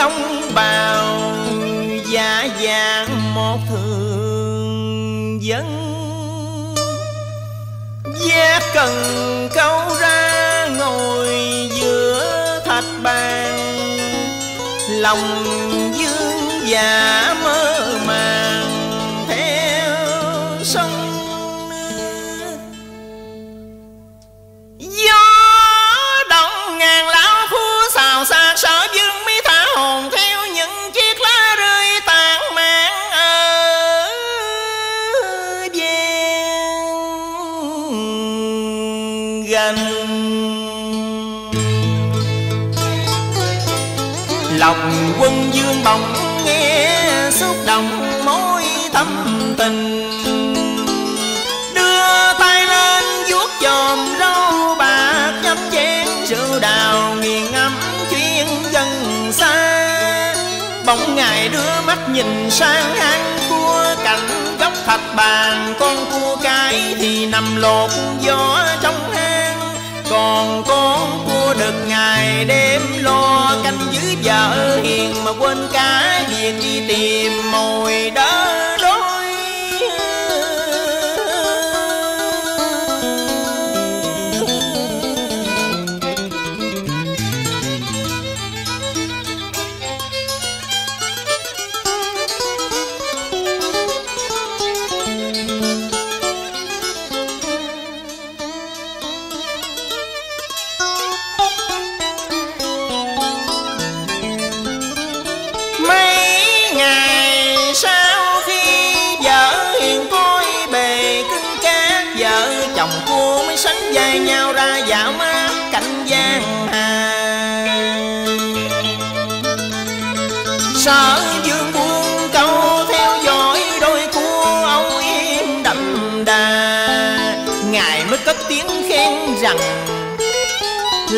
long lông bào dạ vàng một thường dân. Giác cần câu ra ngồi giữa thạch bàn, lòng dương giả đồng động mối thâm tình. Đưa tay lên vuốt chòm râu bạc nhấm chén rượu đào nghiền ngẫm chuyên gần xa. Bỗng ngài đưa mắt nhìn sang hang cua, cạnh góc thạch bàn con cua cái thì nằm lột gió trong hang. Còn con cua đực ngày đêm lo canh giữ vợ hiền mà quên cả việc đi tìm mồi đất.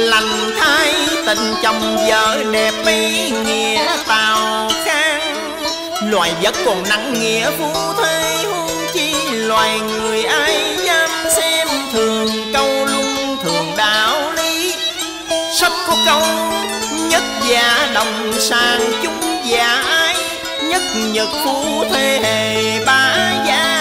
Lành thay tình chồng vợ đẹp ý nghĩa tào khang. Loài vật còn nặng nghĩa phu thế, huống chi loài người ai dám xem thường câu lung thường đạo lý. Sách có câu, nhất giả đồng sàng chúng giả ai nhất nhật phu thế hề ba gia.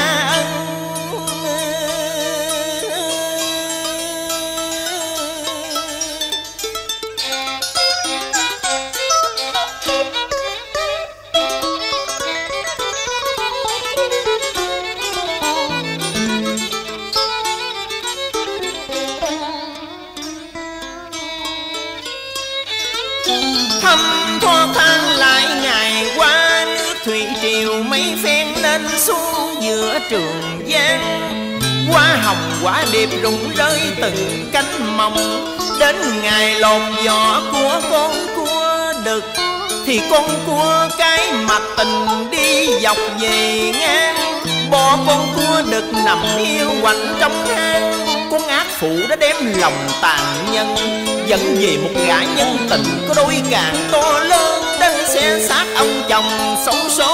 Lên xuống giữa trường giang. Hoa hồng quả điệp rụng rơi từng cánh mộng đến ngày lột vỏ của con cua đực, thì con cua cái mặt tình đi dọc về ngang. Bỏ con cua đực nằm yêu quạnh trong hang. Con ác phụ đã đem lòng tàn nhân dẫn về một gã nhân tình có đôi càng to lớn. Đến xe xác ông chồng xấu số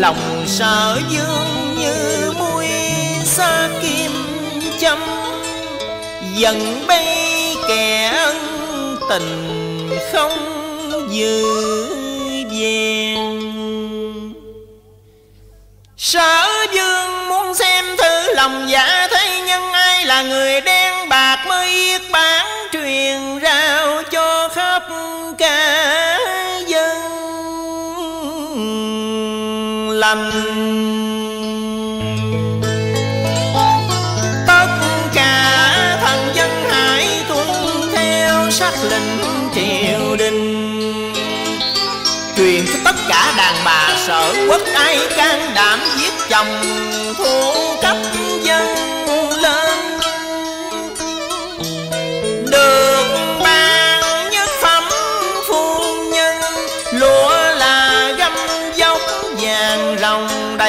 lòng sợ dương như muối xa kim châm. Dần bay kẻ ân tình không dư vẹn sở dương muốn xem thử lòng giả thấy nhân ai là người đen bạc mới lành. Tất cả thần dân hải tuân theo sắc lệnh triều đình. Truyền cho tất cả đàn bà sở quốc ai can đảm giết chồng thua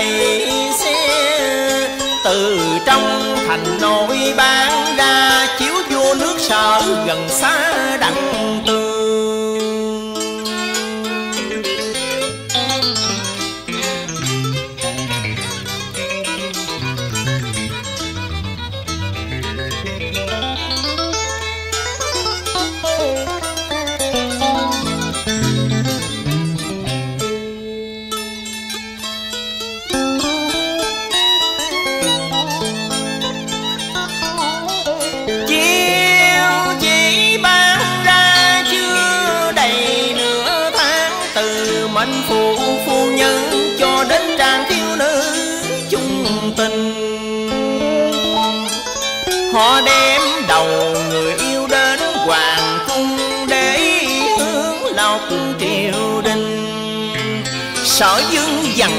đầy xe từ trong thành nội bán ra chiếu vua nước sở gần xa.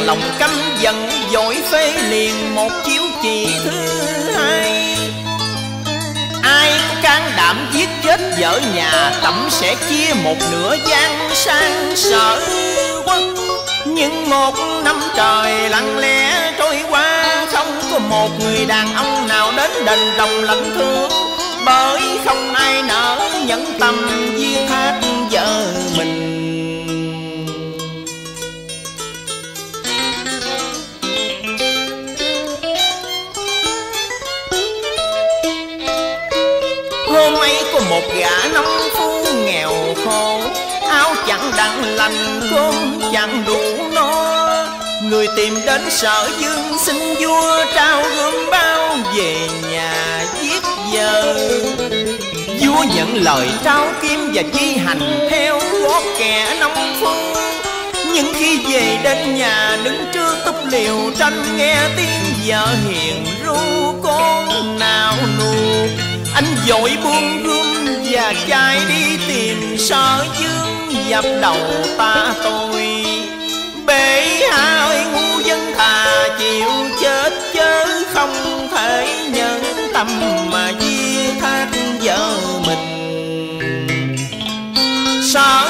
Lòng căm giận, dội phê liền một chiếu chỉ thứ hai. Ai có can đảm giết chết vợ nhà, Tẩm sẽ chia một nửa gian sang sở quân Nhưng một năm trời lặng lẽ trôi qua, Không có một người đàn ông nào đến đền đồng lãnh thương. Bởi không ai nỡ nhẫn tâm giết chẳng đặng lành con chẳng đủ no. Người tìm đến sở dương xin vua trao gươm bao về nhà giết giờ Vua nhận lời trao kiếm và chi hành theo gót kẻ nông phu. Nhưng khi về đến nhà, đứng trước túp liều tranh nghe tiếng vợ hiền ru con nào nuột anh vội buông gươm và chạy đi tìm sở dương dập đầu ta tôi. Bể hai ơi ngu dân thà chịu chết chớ không thể nhân tâm mà chia thác vợ mình. Sao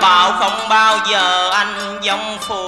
bảo không bao giờ anh giống phụ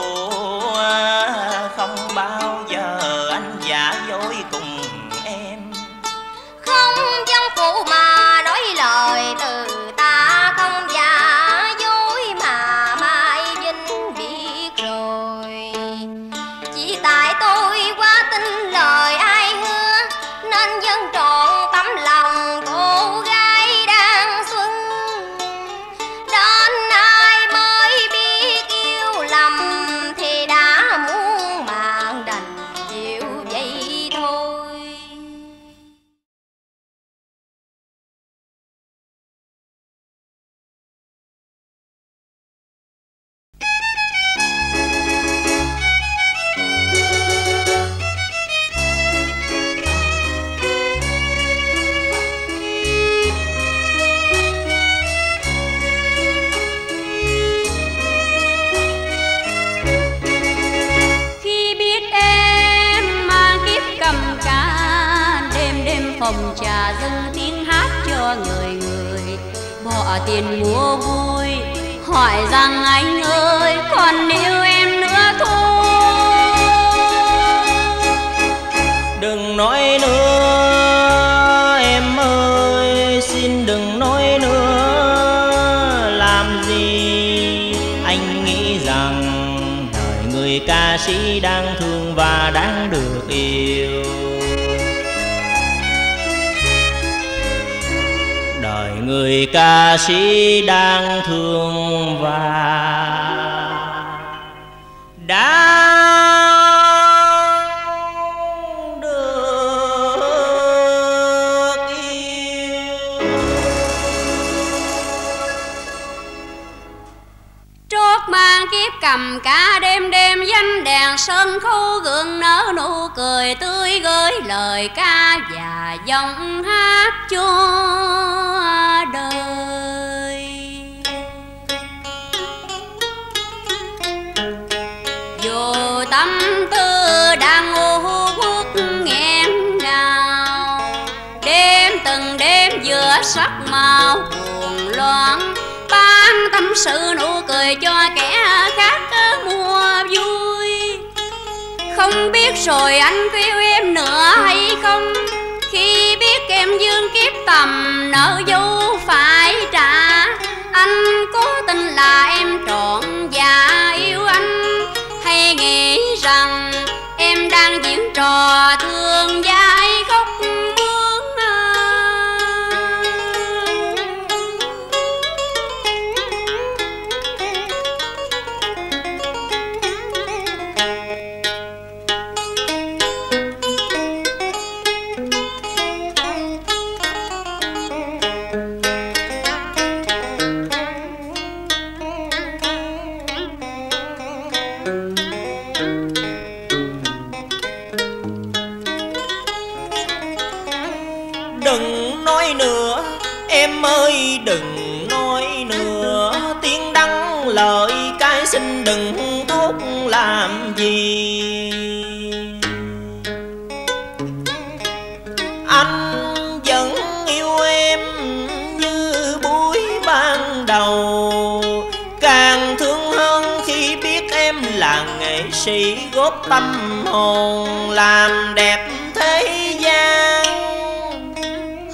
nghệ sĩ góp tâm hồn Làm đẹp thế gian.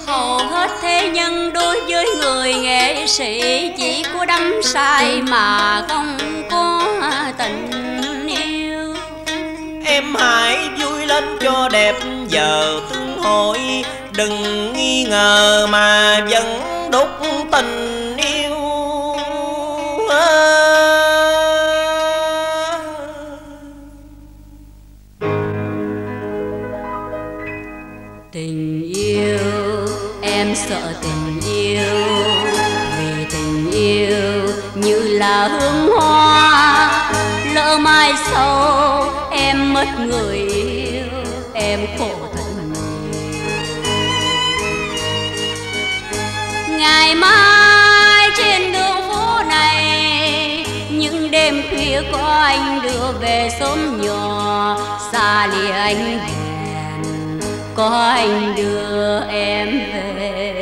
Hầu hết thế nhân đối với người nghệ sĩ chỉ có đắm say mà không có tình yêu. Em hãy vui lên cho đẹp giờ tương hội Đừng nghi ngờ mà vẫn đúc tình yêu. tình là hương hoa. Lỡ mai sau em mất người yêu, em khổ thật ngày mai trên đường phố này, những đêm khuya có anh đưa về xóm nhỏ. Xa lìa anh hẹn, có anh đưa em về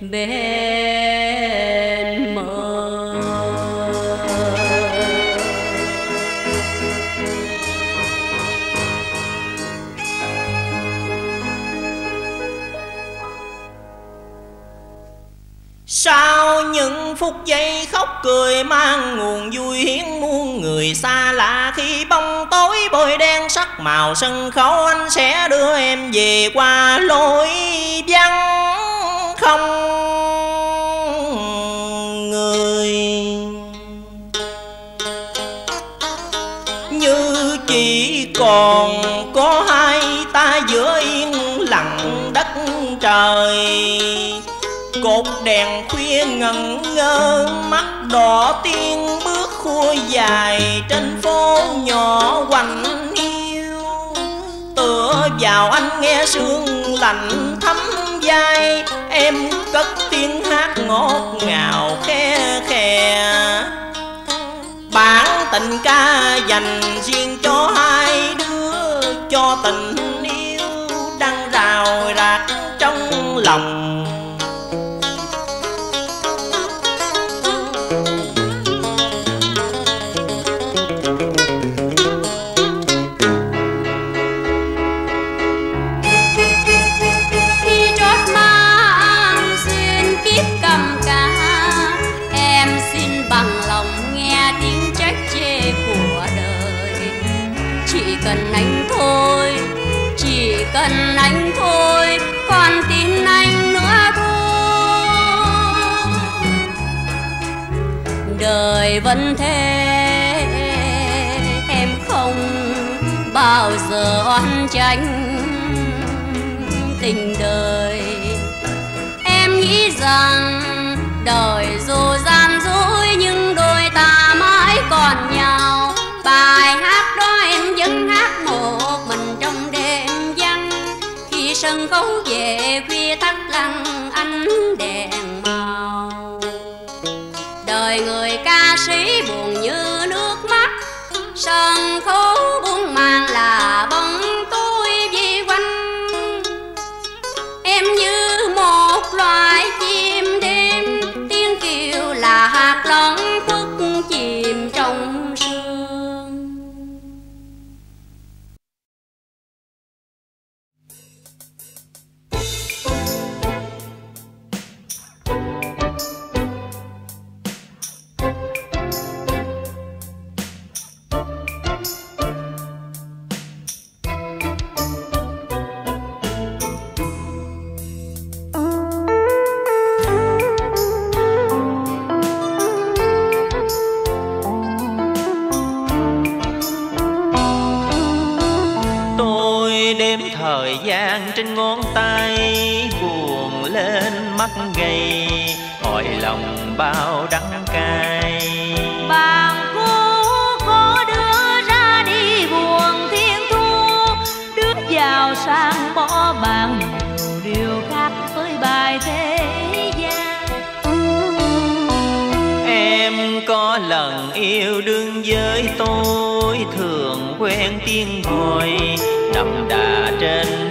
bên Sau những phút giây khóc cười mang nguồn vui hiến muôn người xa lạ, Khi bóng tối bôi đen sắc màu sân khấu, Anh sẽ đưa em về qua lối vắng không người. Như chỉ còn có hai ta giữa yên lặng đất trời. Cột đèn khuya ngẩn ngơ, Mắt đỏ tiên bước khua dài Trên phố nhỏ quạnh hiu. Tựa vào anh nghe sương lạnh thấm vai, Em cất tiếng hát ngọt ngào khe khè. Bản tình ca dành riêng cho hai đứa, Cho tình yêu đang rào rạc trong lòng. Đời vẫn thế. Em không bao giờ oan tránh tình đời. Em nghĩ rằng đời dù gian dối, nhưng đôi ta mãi còn nhau. Bài hát đó em vẫn hát một mình trong đêm vắng. Khi sân khấu về khuya tắt lặng đời người ca sĩ buồn như nước mắt. Sân khấu buông màn là bông trên ngón tay buồn lên mắt gầy hỏi lòng bao đắng cay. Bạn cũ có đưa ra đi buồn thiên thu đứa vào sang bỏ bạn nhiều điều khác với bài thế gian. Em có lần yêu đương với tôi thường quen tiếng gọi đậm đà trên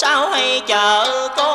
Sao hay chờ con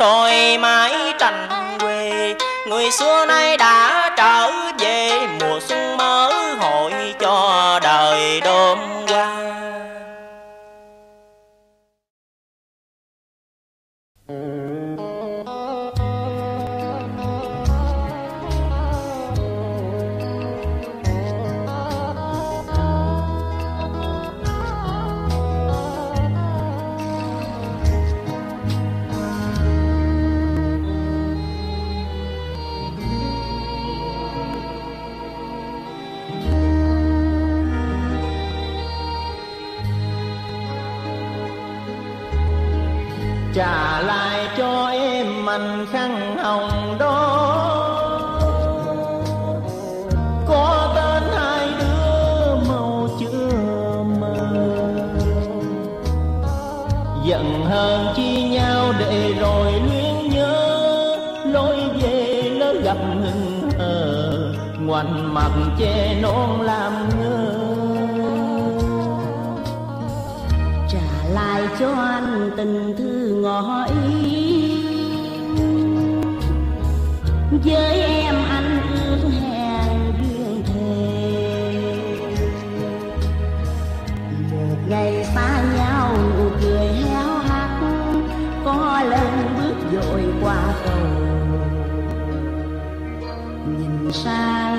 soi mái trần quê người xưa nay giận hờn chi nhau để rồi luyến nhớ. Lối về lỡ gặp hừng hờ ngoảnh mặt che non làm ngơ trả lại cho anh tình thư ngỏ ý. Với sunshine.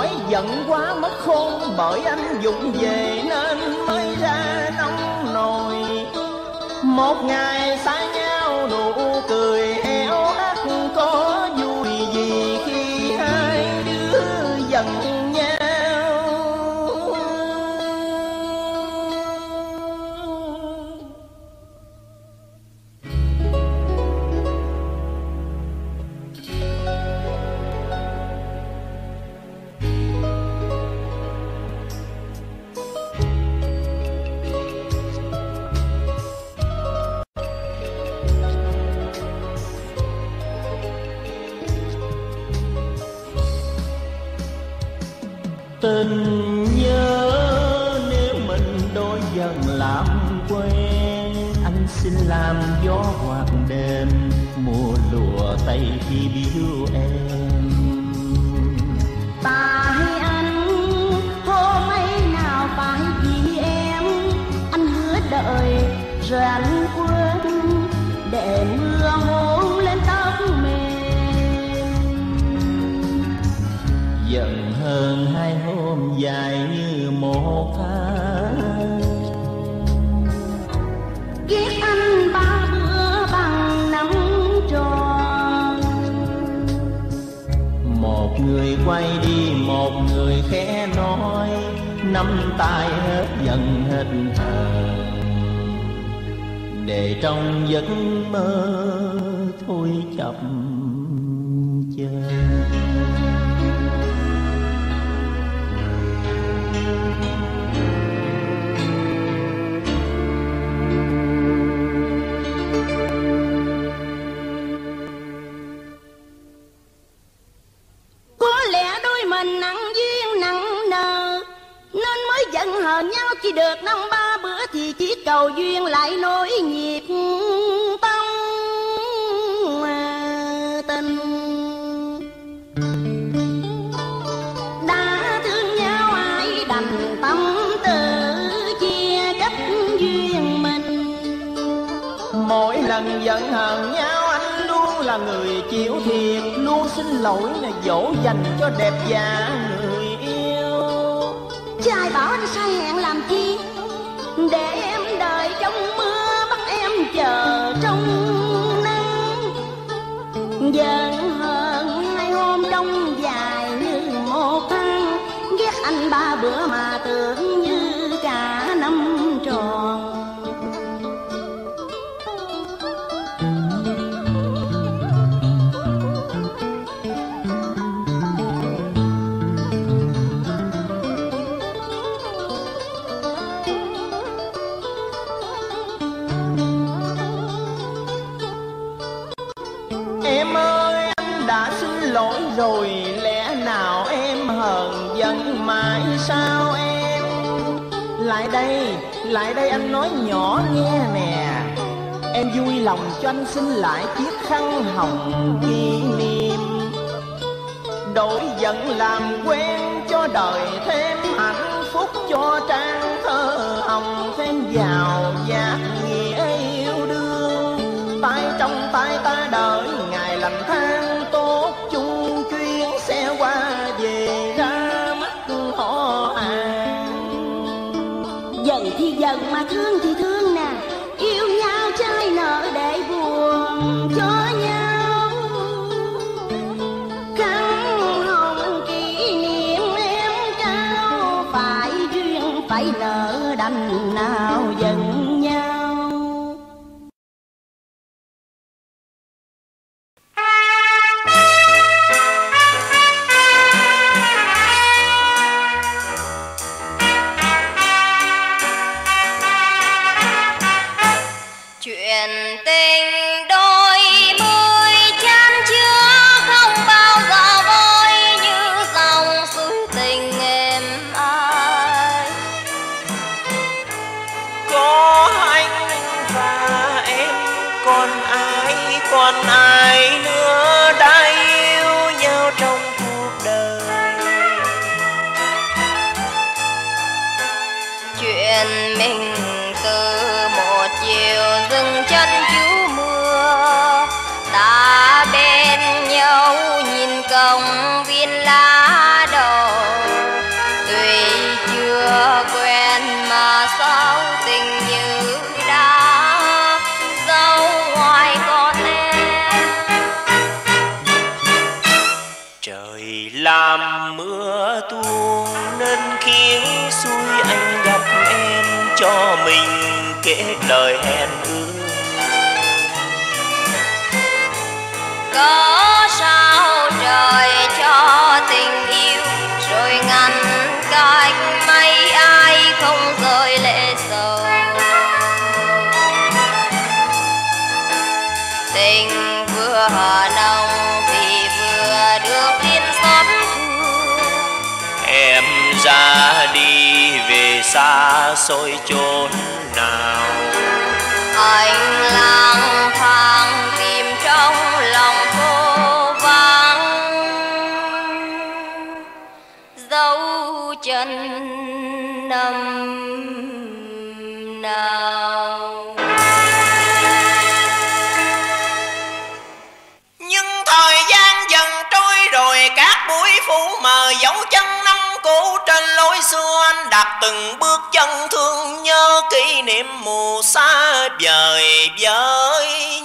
nổi giận quá mất khôn, bởi anh dụng về nên mới ra nông nồi. Một ngày xa nhau, nụ cười tay hết dần hết thờ. Để trong giấc mơ thôi chậm nhớ niệm mù xa vời vời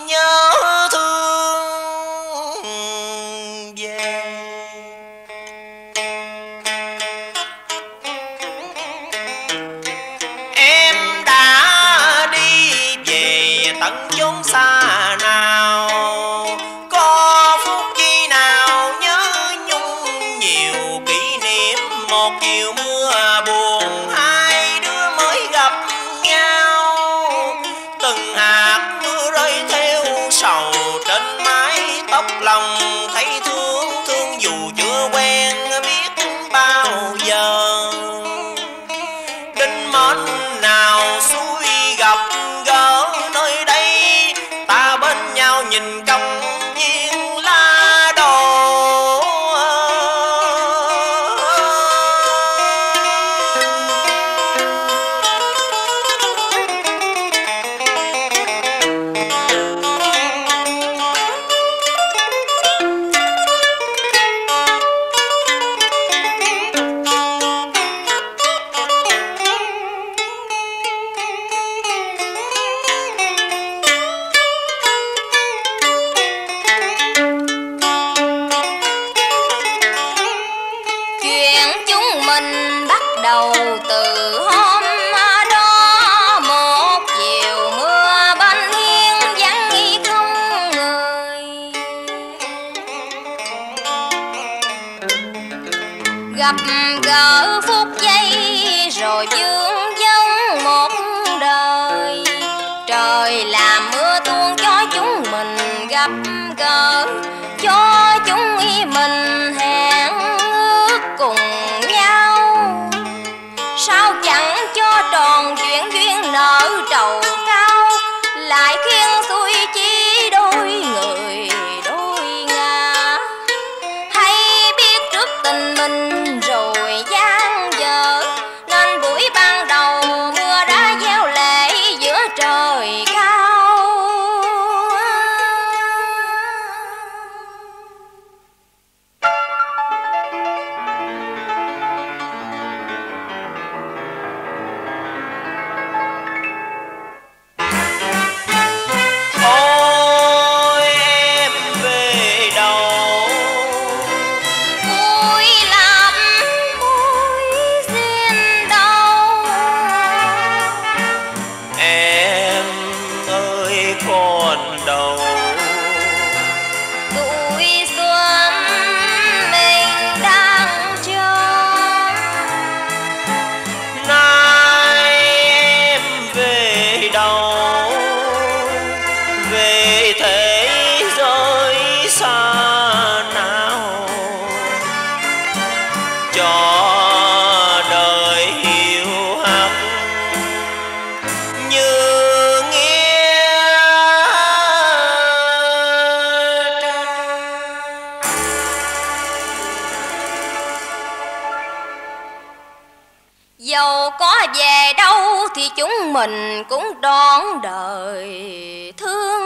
mình cũng đón đời thương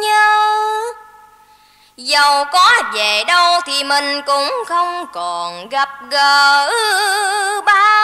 nhớ. Dầu có về đâu thì mình cũng không còn gặp gỡ ba.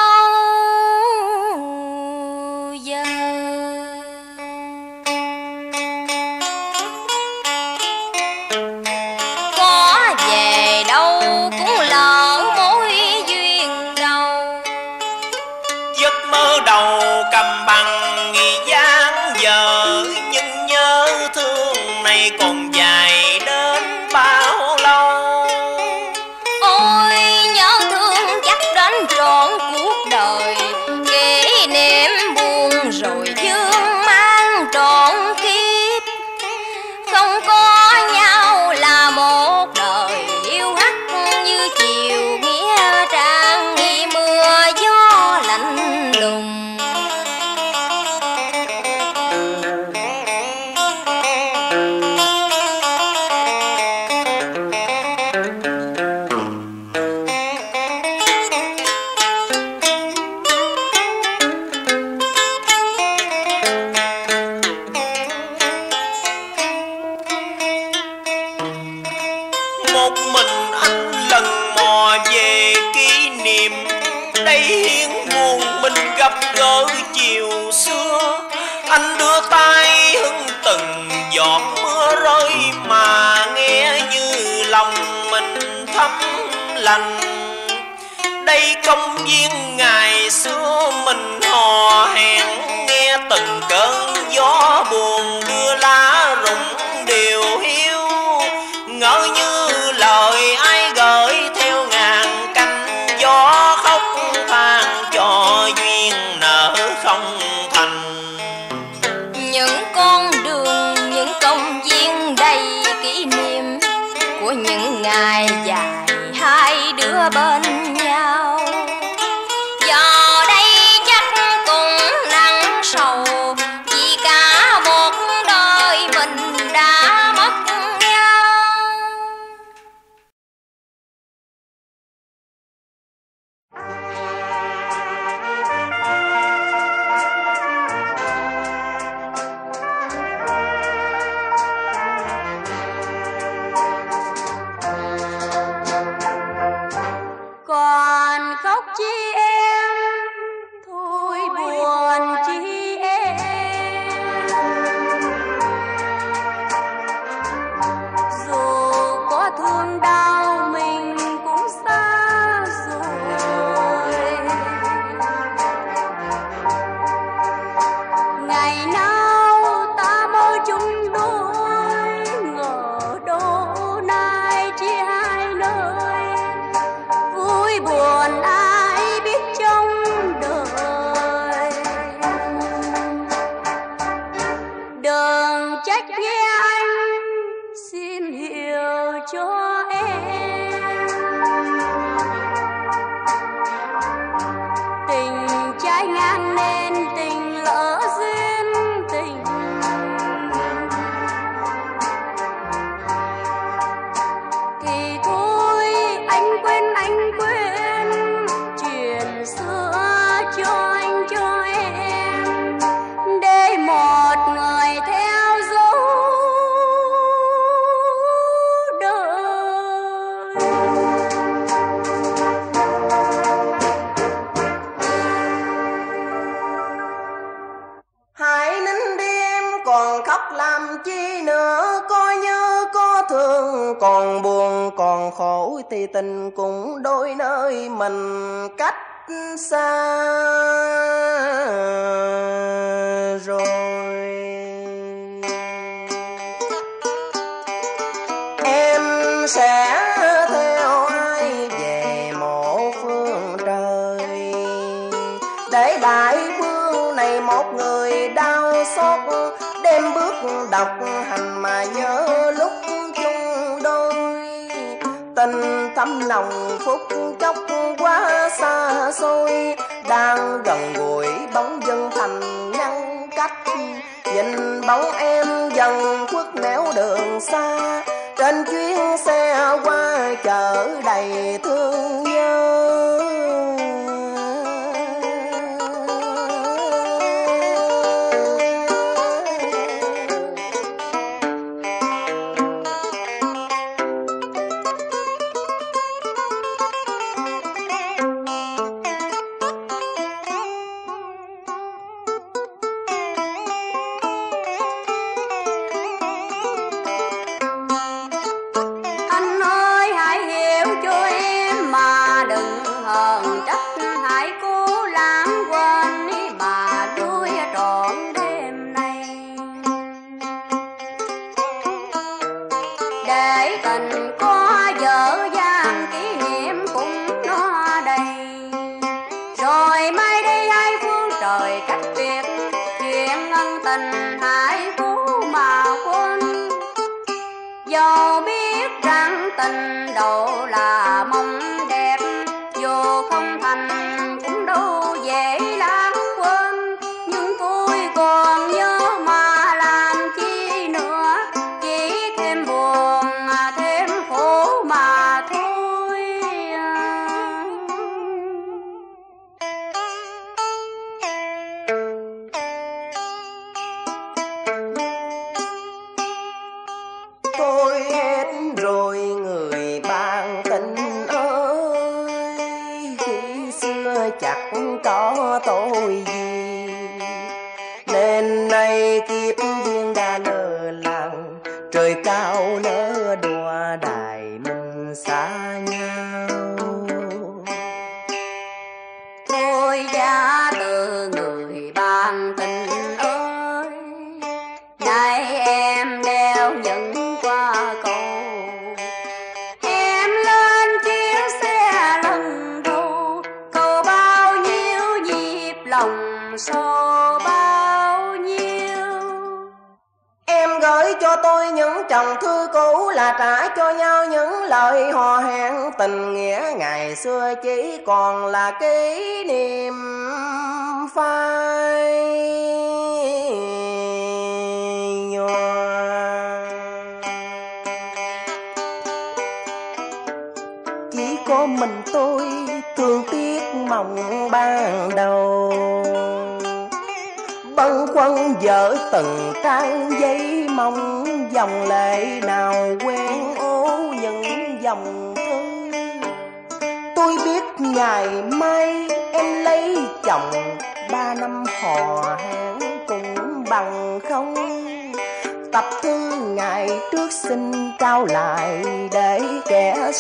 đâu biết rằng tình độ là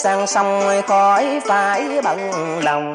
sang sông cõi phải bận lòng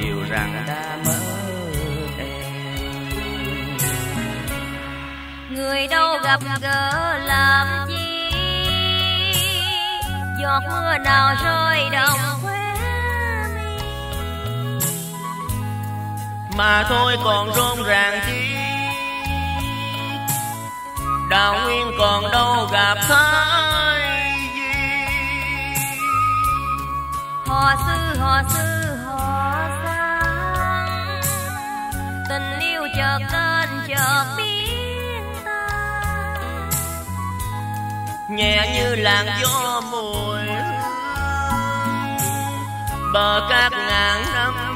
hiểu rằng đã em người đâu gặp gỡ làm chi? Giọt mưa nào rơi đồng khóe mi? Mà thôi còn rộn ràng chi? Đào nguyên còn đâu gặp thái gì? Họ sư họ sư chợt tên chợt biến ta. Nhẹ như làn gió mùi bờ cát ngàn năm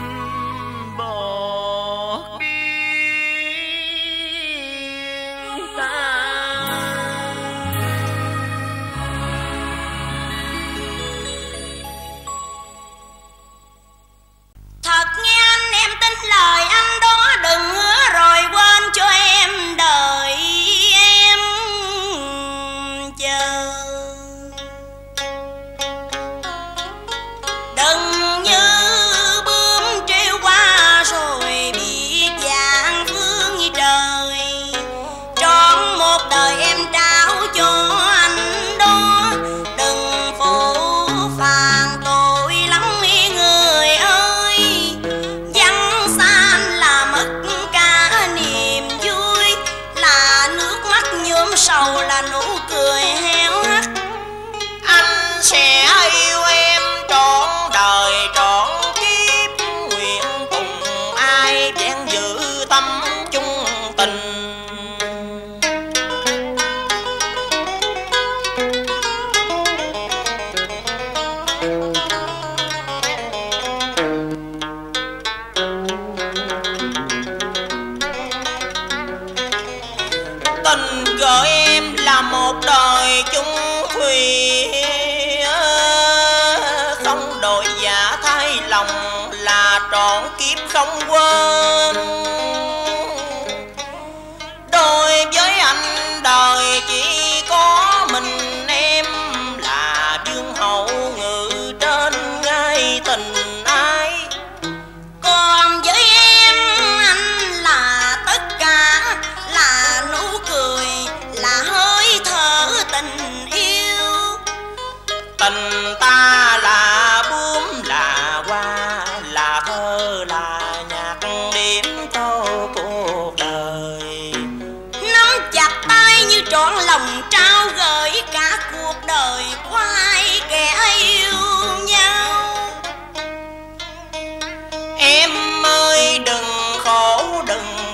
kiếp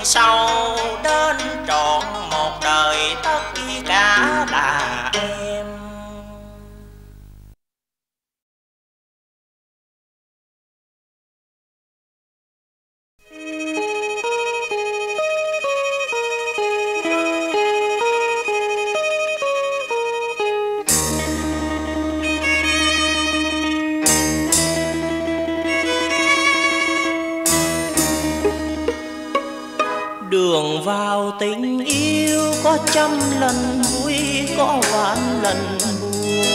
sau đến trọn một đời tất đường vào tình yêu có trăm lần vui có vạn lần buồn.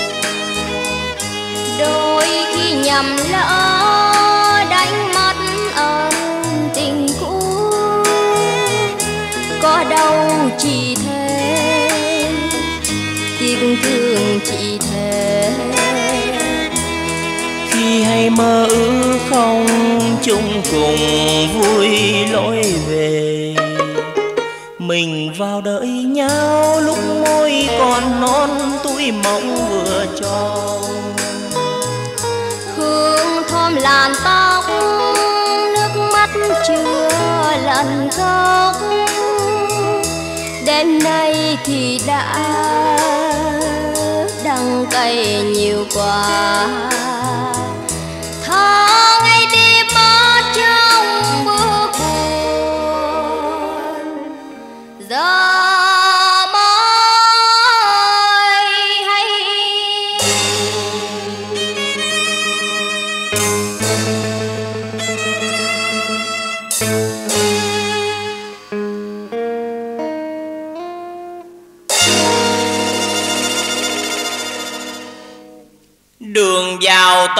Đôi khi nhầm lỡ đánh mất ơn tình cũ. Có đâu chỉ thế tiếc thương chỉ thế. Khi hay mơ ước không chung cùng vui lối về mình vào đợi nhau lúc môi còn non, tuổi mộng vừa tròn. Hương thơm làn tóc, nước mắt chưa lần khóc. Đêm nay thì đã đăng cay nhiều quá.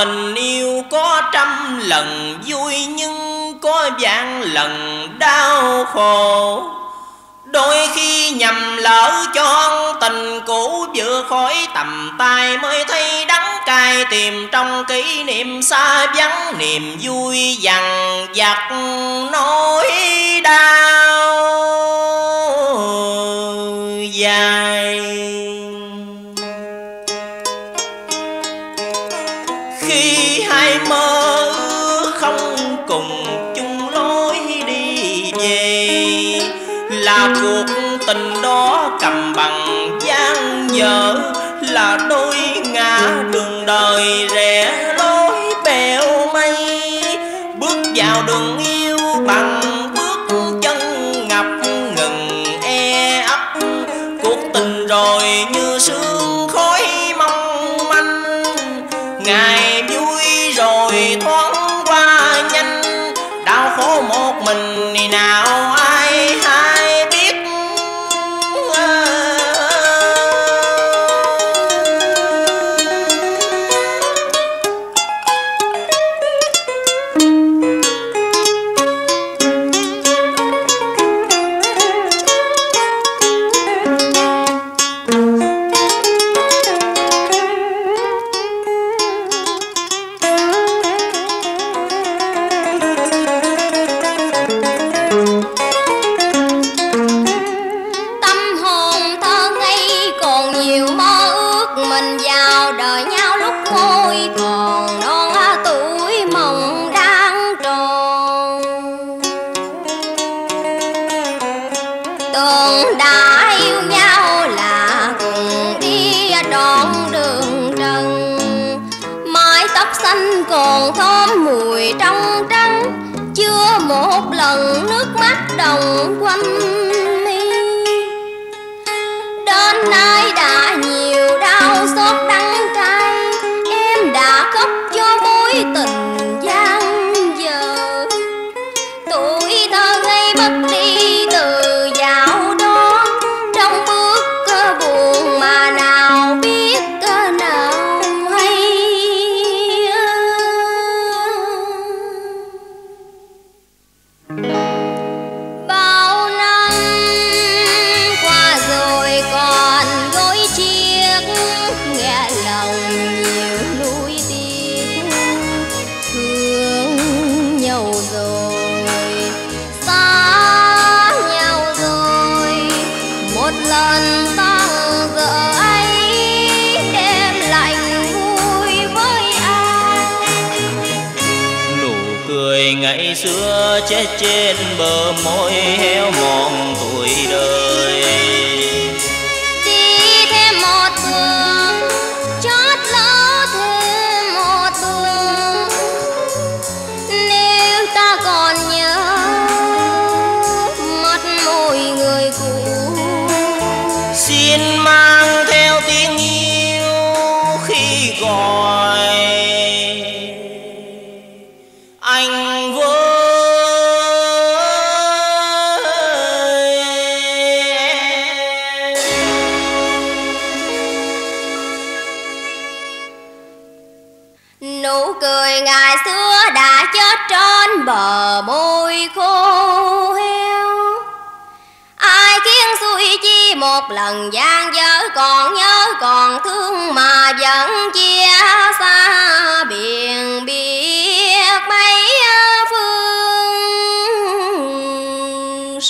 tình yêu có trăm lần, vui nhưng có vạn lần đau khổ. Đôi khi nhầm lỡ cho tình cũ vừa khỏi tầm tay Mới thấy đắng cay, tìm trong kỷ niệm xa vắng Niềm vui dằn vặt nỗi đau dài. mà cuộc tình đó cầm bằng gian dở là đôi ngã đường đời rẽ lối bèo mây. Bước vào đường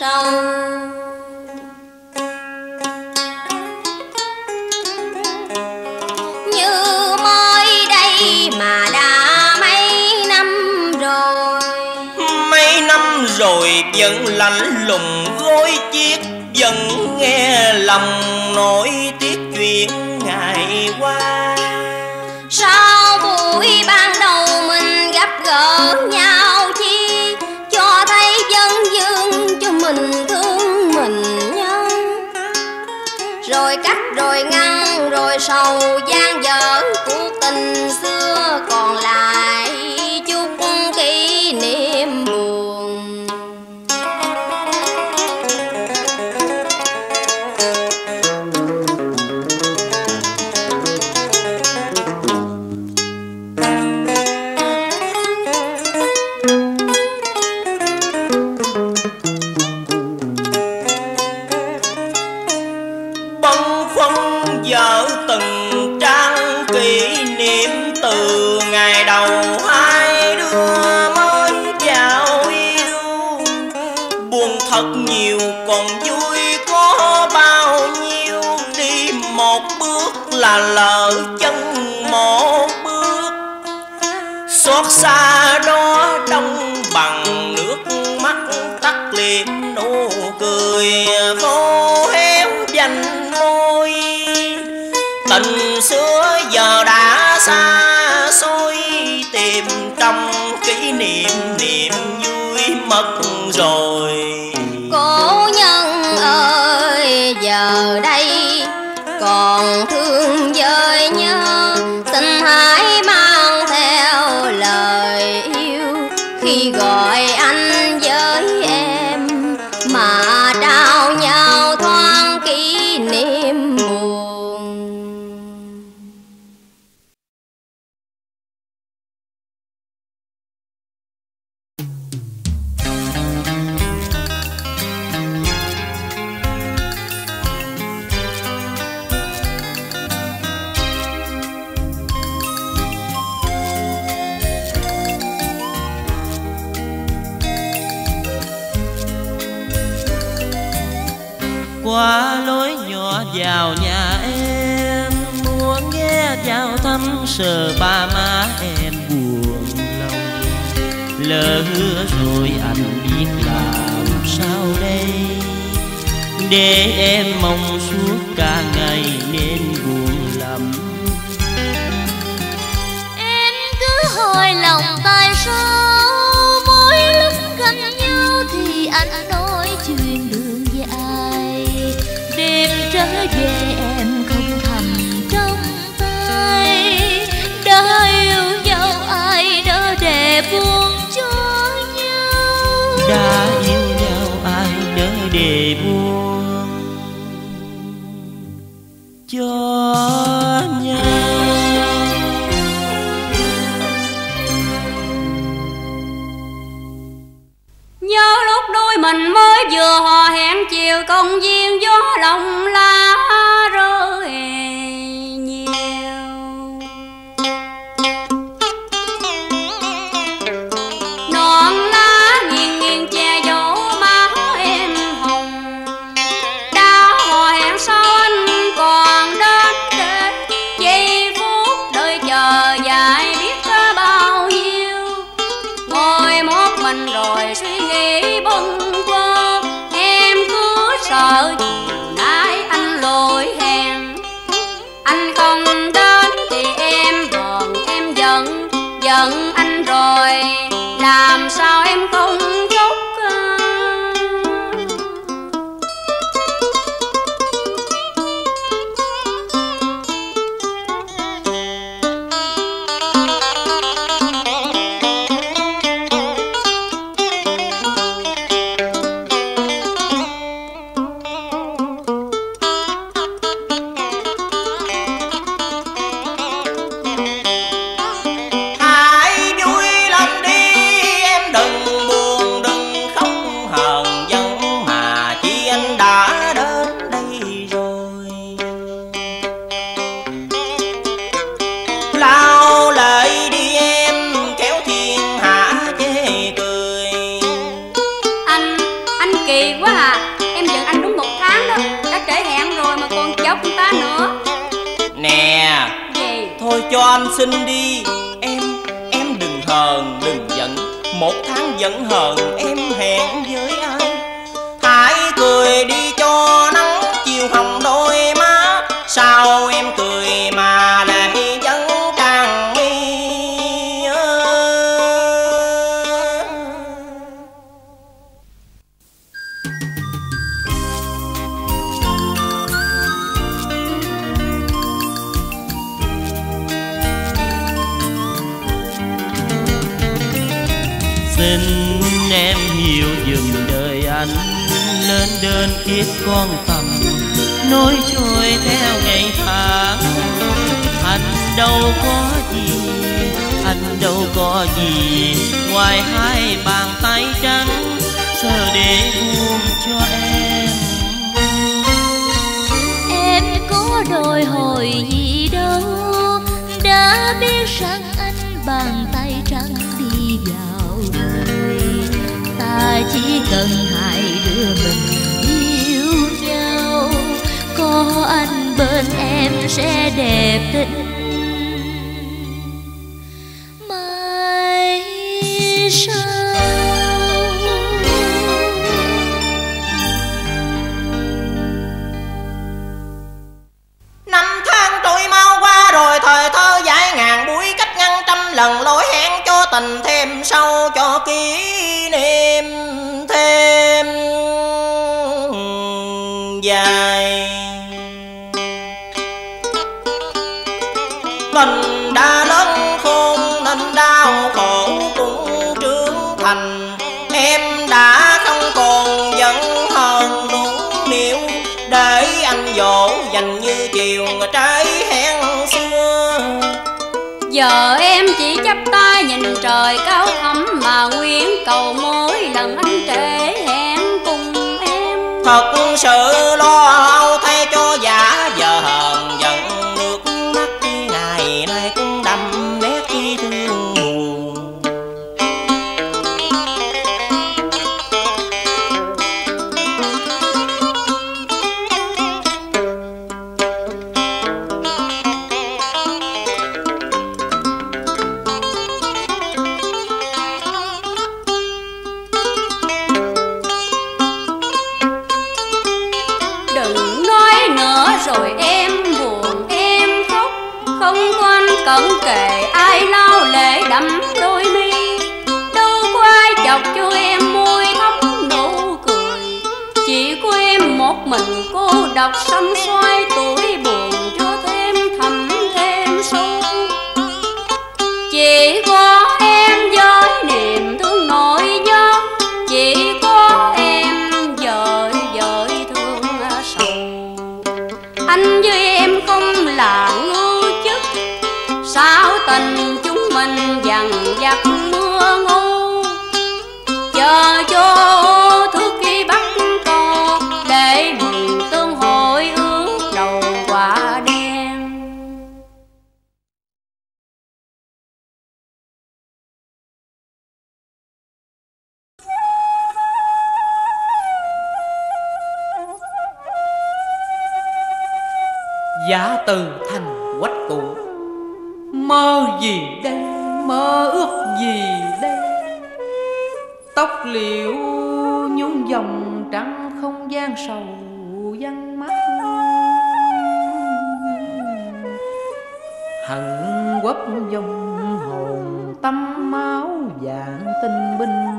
sông. Rồi. Vẫn lạnh lùng gối chiếc vẫn nghe lòng nỗi tiếc chuyện ngày qua. Sao buổi ban đầu mình gặp gỡ nhau sầu gian dở. Chân một bước. Xót xa đó đông bằng nước mắt tắt liệm nụ cười vô héo dành môi. Tình xưa giờ đã xa xôi, tìm trong kỷ niệm niềm vui mất rồi. Cố nhân ơi, giờ đây còn thương vơi nhớ vào nhà em muốn ghé vào thăm sờ ba má em buồn lòng. Lỡ hứa rồi anh biết làm sao đây? Để em mong suốt cả ngày nên buồn lắm. Em cứ hỏi lòng tại sao mỗi lúc gần nhau thì anh nói trở về em không thầm trong tay. Đã yêu nhau, ai đỡ để buông cho nhau. Đã yêu nhau, ai đỡ để buông cho mình mới vừa hò hẹn chiều công viên gió lòng la. trắng không gian sầu dân mắt. Hận quấp dòng hồn tâm máu dạng tinh binh.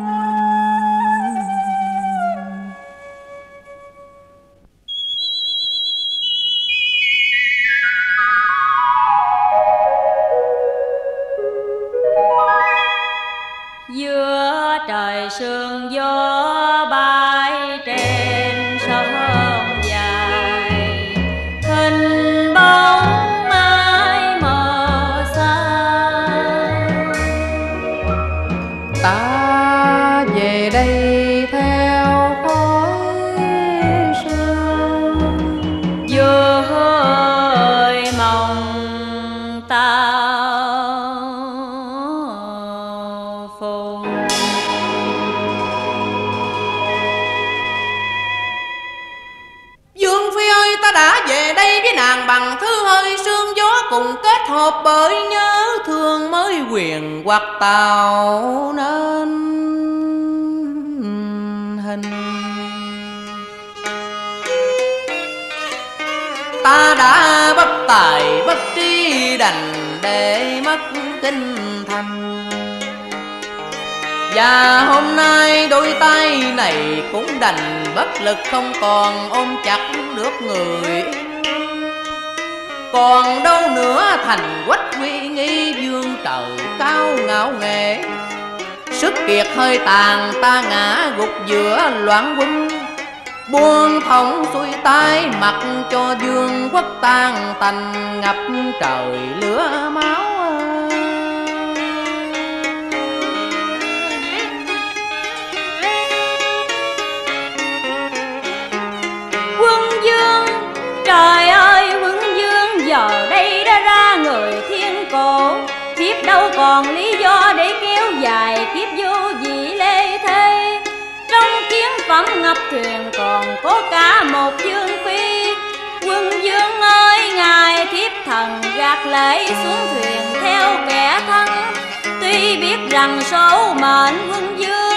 hoặc tạo nên hình. Ta đã bất tài, bất trí đành để mất tinh thần. Và hôm nay đôi tay này cũng đành bất lực, không còn ôm chặt được người còn đâu nữa thành quách quy nghi dương trời cao ngạo nghệ sức kiệt hơi tàn ta ngã gục giữa loạn quân. Buông thõng xuôi tay mặc cho dương quốc tan tành, ngập trời lửa máu quân dương trời ơi đã thiên cổ. Kiếp đâu còn lý do để kéo dài, kiếp vô vị lê thế trong chiến phẩm ngập thuyền còn có cả một dương phi. Quân dương ơi, ngài thiếp thần gạt lễ xuống thuyền theo kẻ thân tuy biết rằng số mệnh quân dương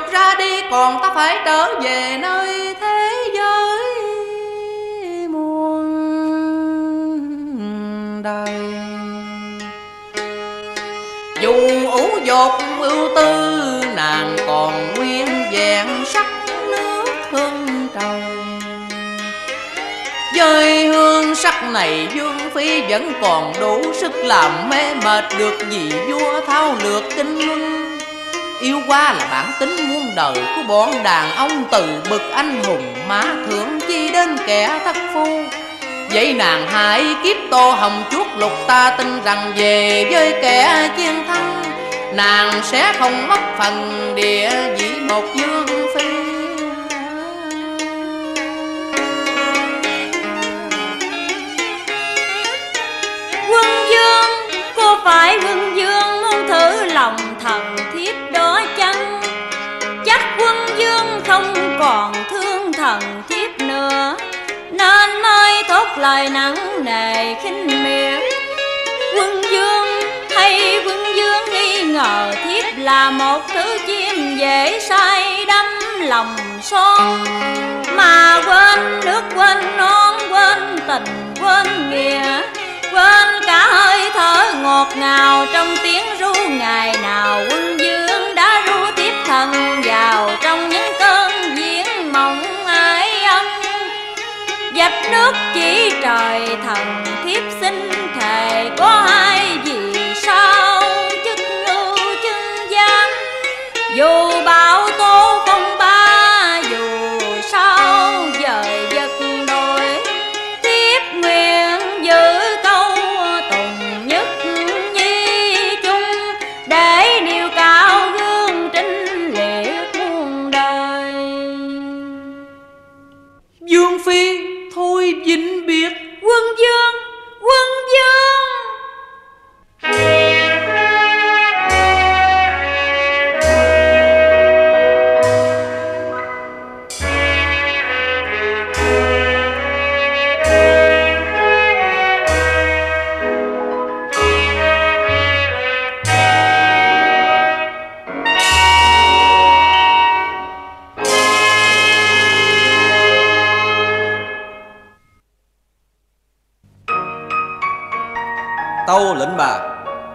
nàng ra đi, Còn ta phải trở về nơi thế giới muôn đời. Dù ủ dột ưu tư, Nàng còn nguyên vẹn sắc nước hương trời Dơi hương sắc này, Dương Phi vẫn còn đủ sức làm mê mệt được vì vua thao lược kinh luân. Yêu qua là bản tính muôn đời của bọn đàn ông từ bực anh hùng má thượng chi đến kẻ thất phu. Vậy nàng hãy kiếp tô hồng chuốt lục ta tin rằng về với kẻ chiến thắng Nàng sẽ không mất phần địa vị một dương phi. Quân Dương, cô phải quân Dương muốn thử lòng thần? Còn thương thần thiếp nữa. Nên mới thốt lời nặng nề khinh miệt. Quân Dương hay quân Dương nghi ngờ thiếp là một thứ chim dễ say đắm lòng son. Mà quên nước, quên non, quên tình, quên nghĩa. Quên cả hơi thở ngọt ngào trong tiếng ru ngày nào quân dương đã ru tiếp thần vào trong những dập nước chỉ trời thần thiếp sinh thề có hai gì? Bà.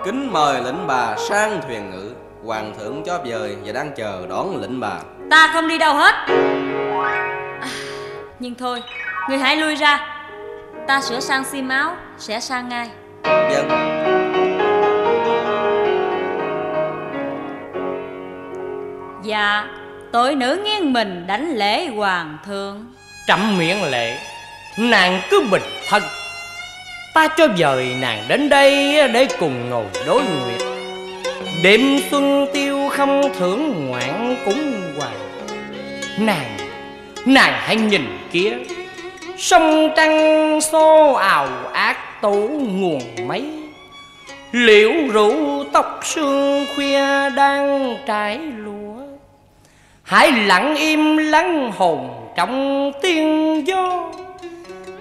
Kính mời lĩnh bà sang thuyền ngự. Hoàng thượng cho dời và đang chờ đón lĩnh bà. Ta không đi đâu hết. À, Nhưng thôi Người hãy lui ra. Ta sửa sang xiêm áo Sẽ sang ngay. Vâng. Dạ Tội nữ nghiêng mình đánh lễ hoàng thượng. Trẫm miệng lệ Nàng cứ bình thân Ta cho dời nàng đến đây Để cùng ngồi đối nguyệt. Đêm xuân tiêu không thưởng ngoạn cúng hoàng Nàng Nàng hãy nhìn kia Sông trăng xô ào ác tủ nguồn mấy. Liễu rũ tóc sương khuya đang trải lúa. Hãy lặng im lắng hồn trong tiếng gió.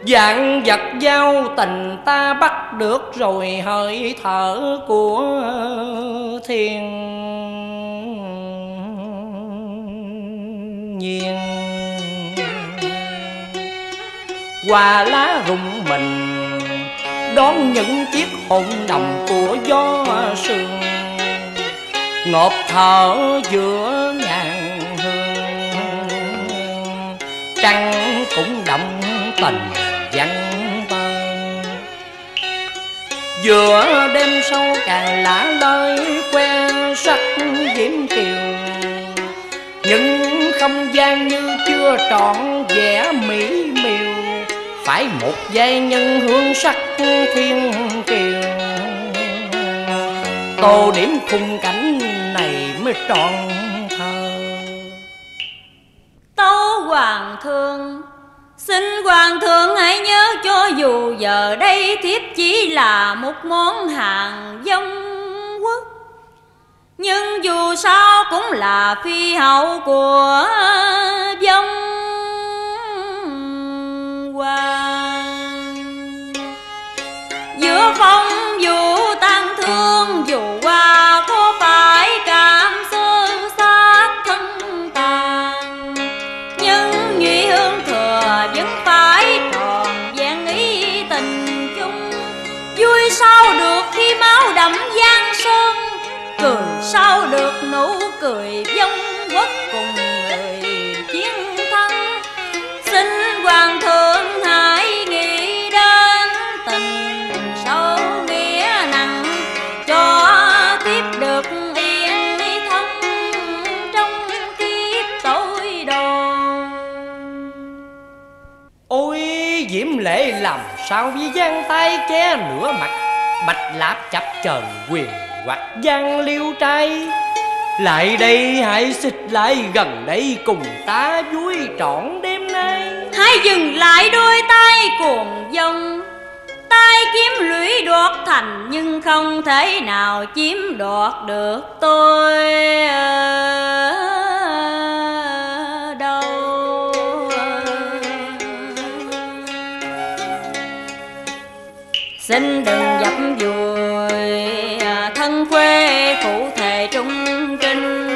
Dạng vật giao tình ta bắt được rồi hơi thở của thiên nhiên. Hoa lá rụng mình, đón những chiếc hôn đồng của gió sương. Ngọt thở giữa ngàn hương, Trăng cũng động tình. Giữa đêm sâu càng lạ lơi, que sắc diễm kiều. Những không gian như chưa trọn vẻ mỹ miều, Phải một giây nhân hương sắc thiên kiều. Tô điểm khung cảnh này mới trọn thơ. Tố hoàng thượng Xin hoàng thượng hãy nhớ cho dù giờ đây thiếp chỉ là một món hàng dông quốc. Nhưng dù sao cũng là phi hậu của dông hoàng sao với giang tay che nửa mặt, Bạch lạp chập trần quyền hoặc giang liêu trai. Lại đây hãy xịt lại gần đây cùng ta vui trọn đêm nay. Hãy dừng lại đôi tay cuồng dông tay kiếm lũy đoạt thành nhưng không thể nào chiếm đoạt được tôi xin đừng dập dùi. À, thân quê phụ thề trung trinh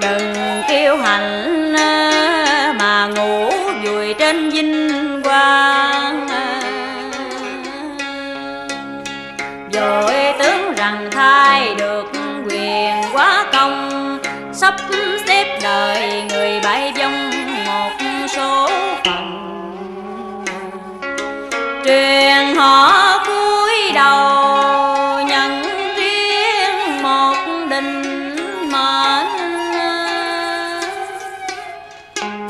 đừng kiêu hành à, mà ngủ vùi trên vinh quang. Rồi tướng rằng thay được quyền quá công, sắp xếp đời người bãi vong một số phận truyền họ cúi đầu nhận riêng một định mệnh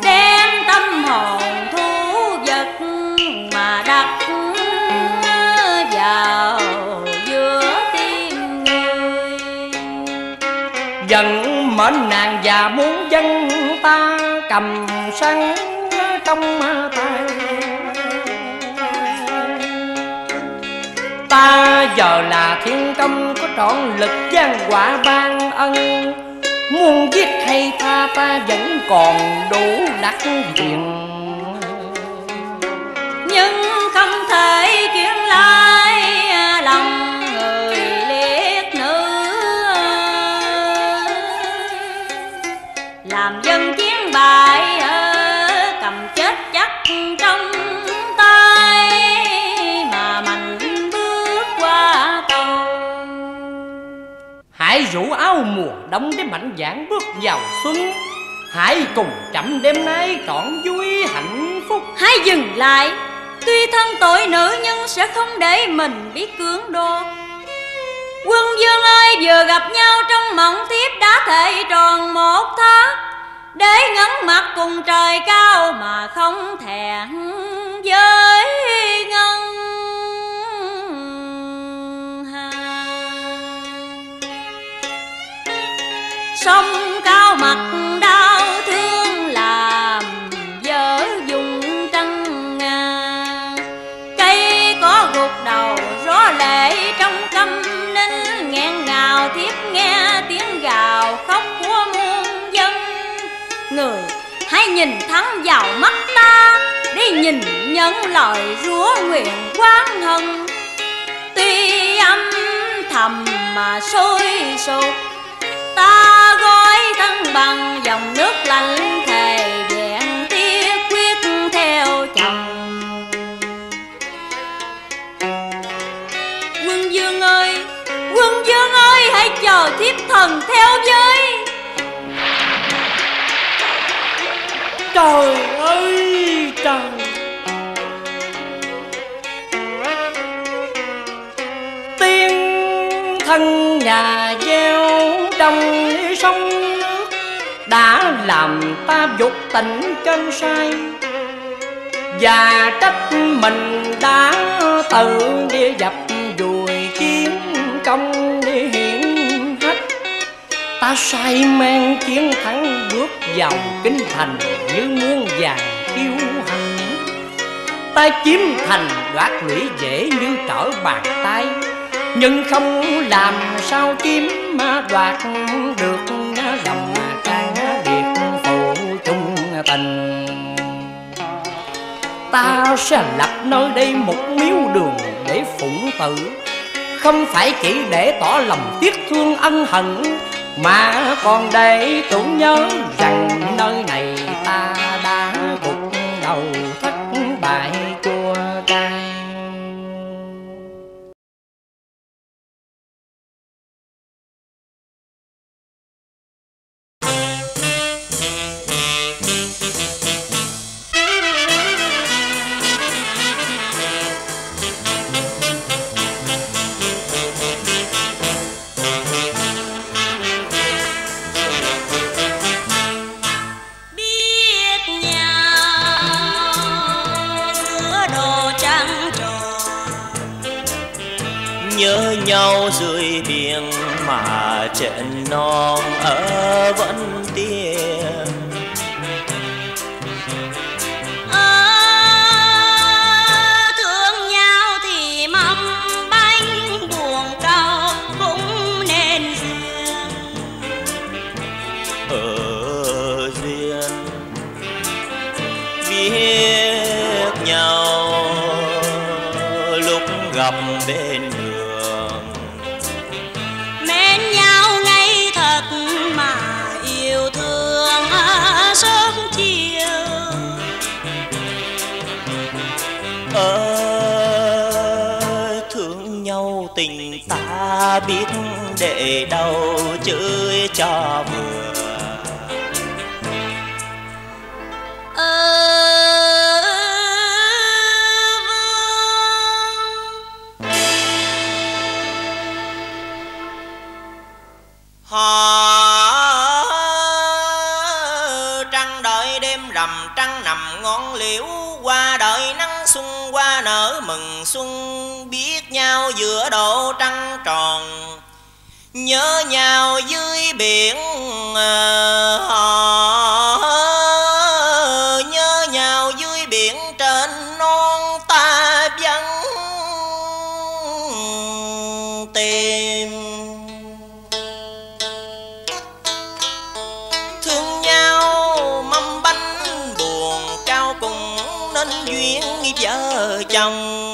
đem tâm hồn thu vật mà đặt vào giữa tim người. Dần mến nàng già muốn dân ta cầm săn trong Ta giờ là thiên công có trọn lực gian quả ban ân. Muốn giết hay tha ta vẫn còn đủ đắc diện nhưng Rũ rủ áo mùa đông để mạnh dạn bước vào xuân. Hãy cùng chậm đêm nay trọn vui hạnh phúc. Hãy dừng lại, Tuy thân tội nữ nhưng sẽ không để mình biết cưỡng đột Quân dương ơi, vừa gặp nhau trong mộng thiếp đã thể tròn một tháng Để ngấn mặt cùng trời cao mà không thẹn với ngân. Sông cao mặt đau thương làm vỡ dùng trăng nga Cây có gục đầu gió lệ trong câm nín nghẹn ngào thiếp nghe tiếng gào khóc của muôn dân. Người hãy nhìn thẳng vào mắt ta Để nhìn nhân lời rúa nguyện quán hân Tuy âm thầm mà sôi sục Ta gói thân bằng dòng nước lạnh thề vẹn tiếc quyết theo chồng. Quân dương ơi, quân dương ơi hãy chờ thiếp thần theo với Trời ơi trời. Tiên thân nhà gieo trong sông nước Đã làm ta dục tình chân say Và trách mình đã tự đi dập dùi chiến công đi hiển hách. Ta say mang chiến thắng bước vào kinh thành như muôn vàng kiêu hãnh Ta chiếm thành đoạt lũy dễ như trở bàn tay. Nhưng không làm sao chiếm mà đoạt được lòng trang biệt phụ chung tình. Ta sẽ lập nơi đây một miếu đường để phụng tử. Không phải chỉ để tỏ lòng tiếc thương ân hận, Mà còn để tưởng nhớ rằng để đâu chơi cho vừa. Ờ, họ trăng đợi đêm rằm trăng nằm ngọn liễu qua đợi nắng xuân qua nở mừng xuân. Biết nhau giữa độ trăng tròn nhớ nhau dưới biển à, họ nhớ nhau dưới biển trên non ta vẫn tìm. Thương nhau mâm bánh buồn, cao cùng nên duyên vợ chồng.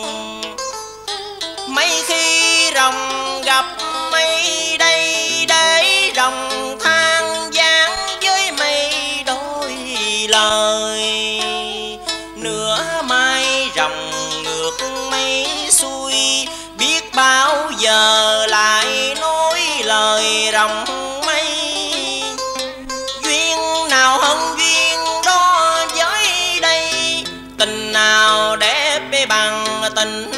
lời. Nửa mai rồng ngược mây xuôi, biết bao giờ lại nói lời rồng mây. Duyên nào hơn duyên đó với đây, tình nào đẹp bằng tình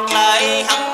กไหลหัง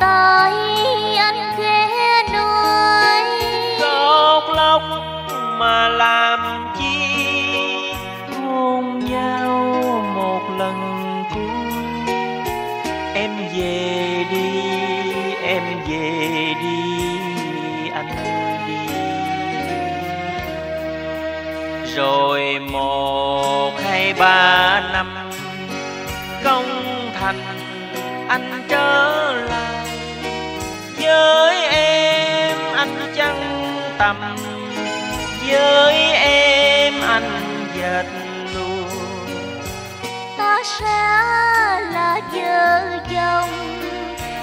tay anh khẽ nói Cột lóc mà làm chi? Hôn nhau một lần cuối Em về đi, em về đi anh đi. Rồi một hay ba năm với em anh dệt luôn ta sẽ là vợ chồng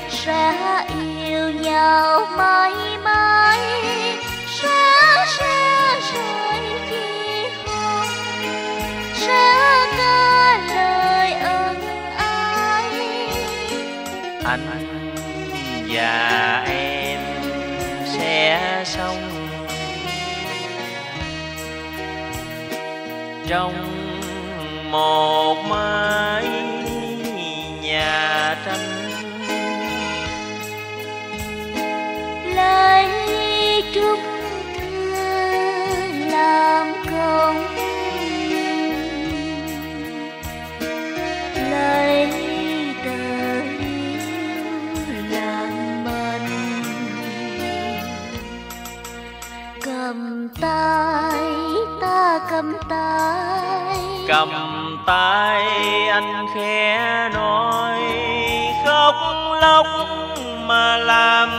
sẽ yêu nhau mãi mãi sẽ sẽ rời chi hồng sẽ có lời ân ai anh và em sẽ sống trong một mái nhà tranh. Lấy trúc thơ lòng cầm tay. Cầm tay anh khẽ nói khóc lóc mà làm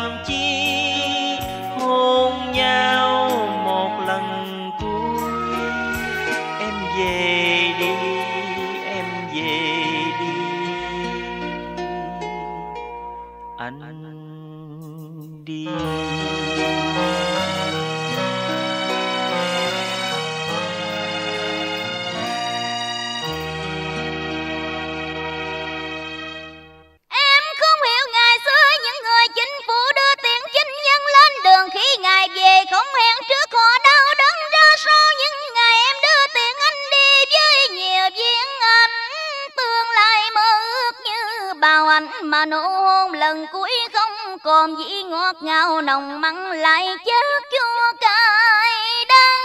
còn dĩ ngọt ngào nồng mặn lại chớ chua cay đắng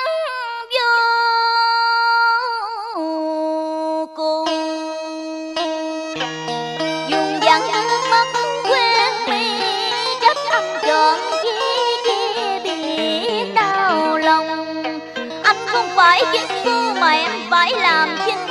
vô cùng. Dùng dặn nước mắt quên mi trách âm chọn chi chi biết đau lòng. Anh không phải chính cô mà em phải làm chính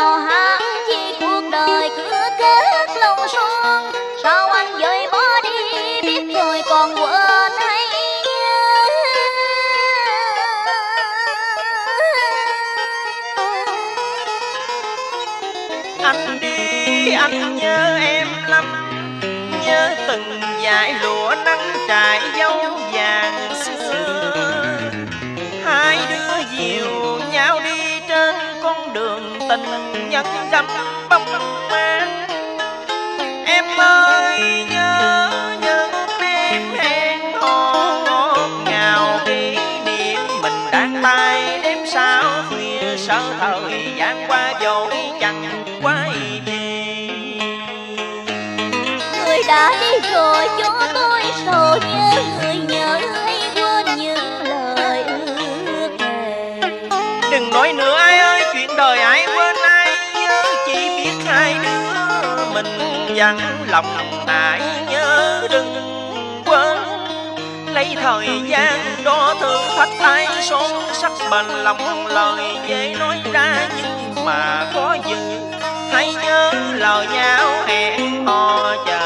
nào hán chi cuộc đời cứ kết lòng xuông sao anh dời bỏ đi, biết rồi còn quên hay anh đi, anh nhớ em lắm. Nhớ từng dải lụa nắng trải dâu những dặm thời gian đó thử thách tay son sắc bằng lòng, lời dễ nói ra nhưng mà có dừng hãy nhớ lời nhau hẹn hò chờ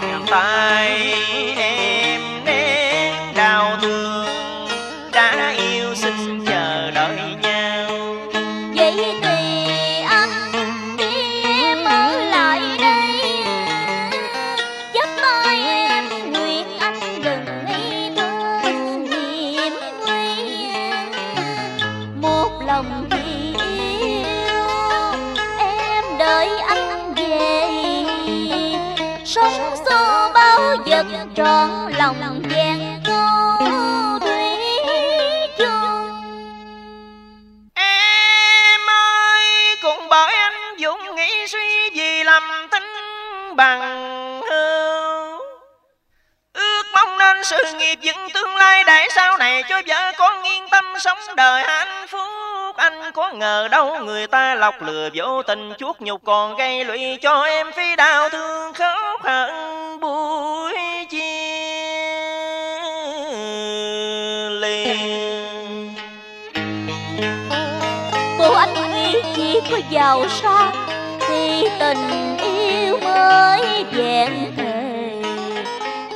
chạm tay. Sống đời hạnh phúc. Anh có ngờ đâu người ta lọc lừa vô tình chuốc nhục còn gây lụy cho em phi đau thương khóc hận buổi chia liền. Bộ anh nghĩ chỉ có giàu sang Thì tình yêu mới vẹn thề.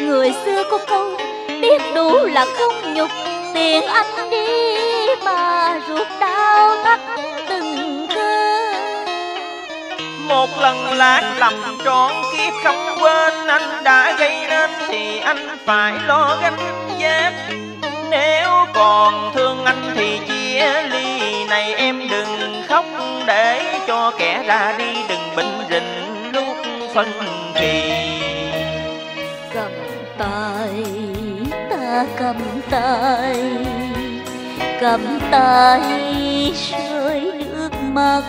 Người xưa có câu Biết đủ là không nhục Tiền anh đi mà ruột đau thắt từng cơ Một lần lạc lầm trọn kiếp không quên Anh đã gây nên thì anh phải lo gánh vác. Nếu còn thương anh thì chia ly này em đừng khóc Để cho kẻ ra đi đừng bình rình lúc phân kỳ. Cầm tay ta cầm tay Cầm tay rơi nước mắt.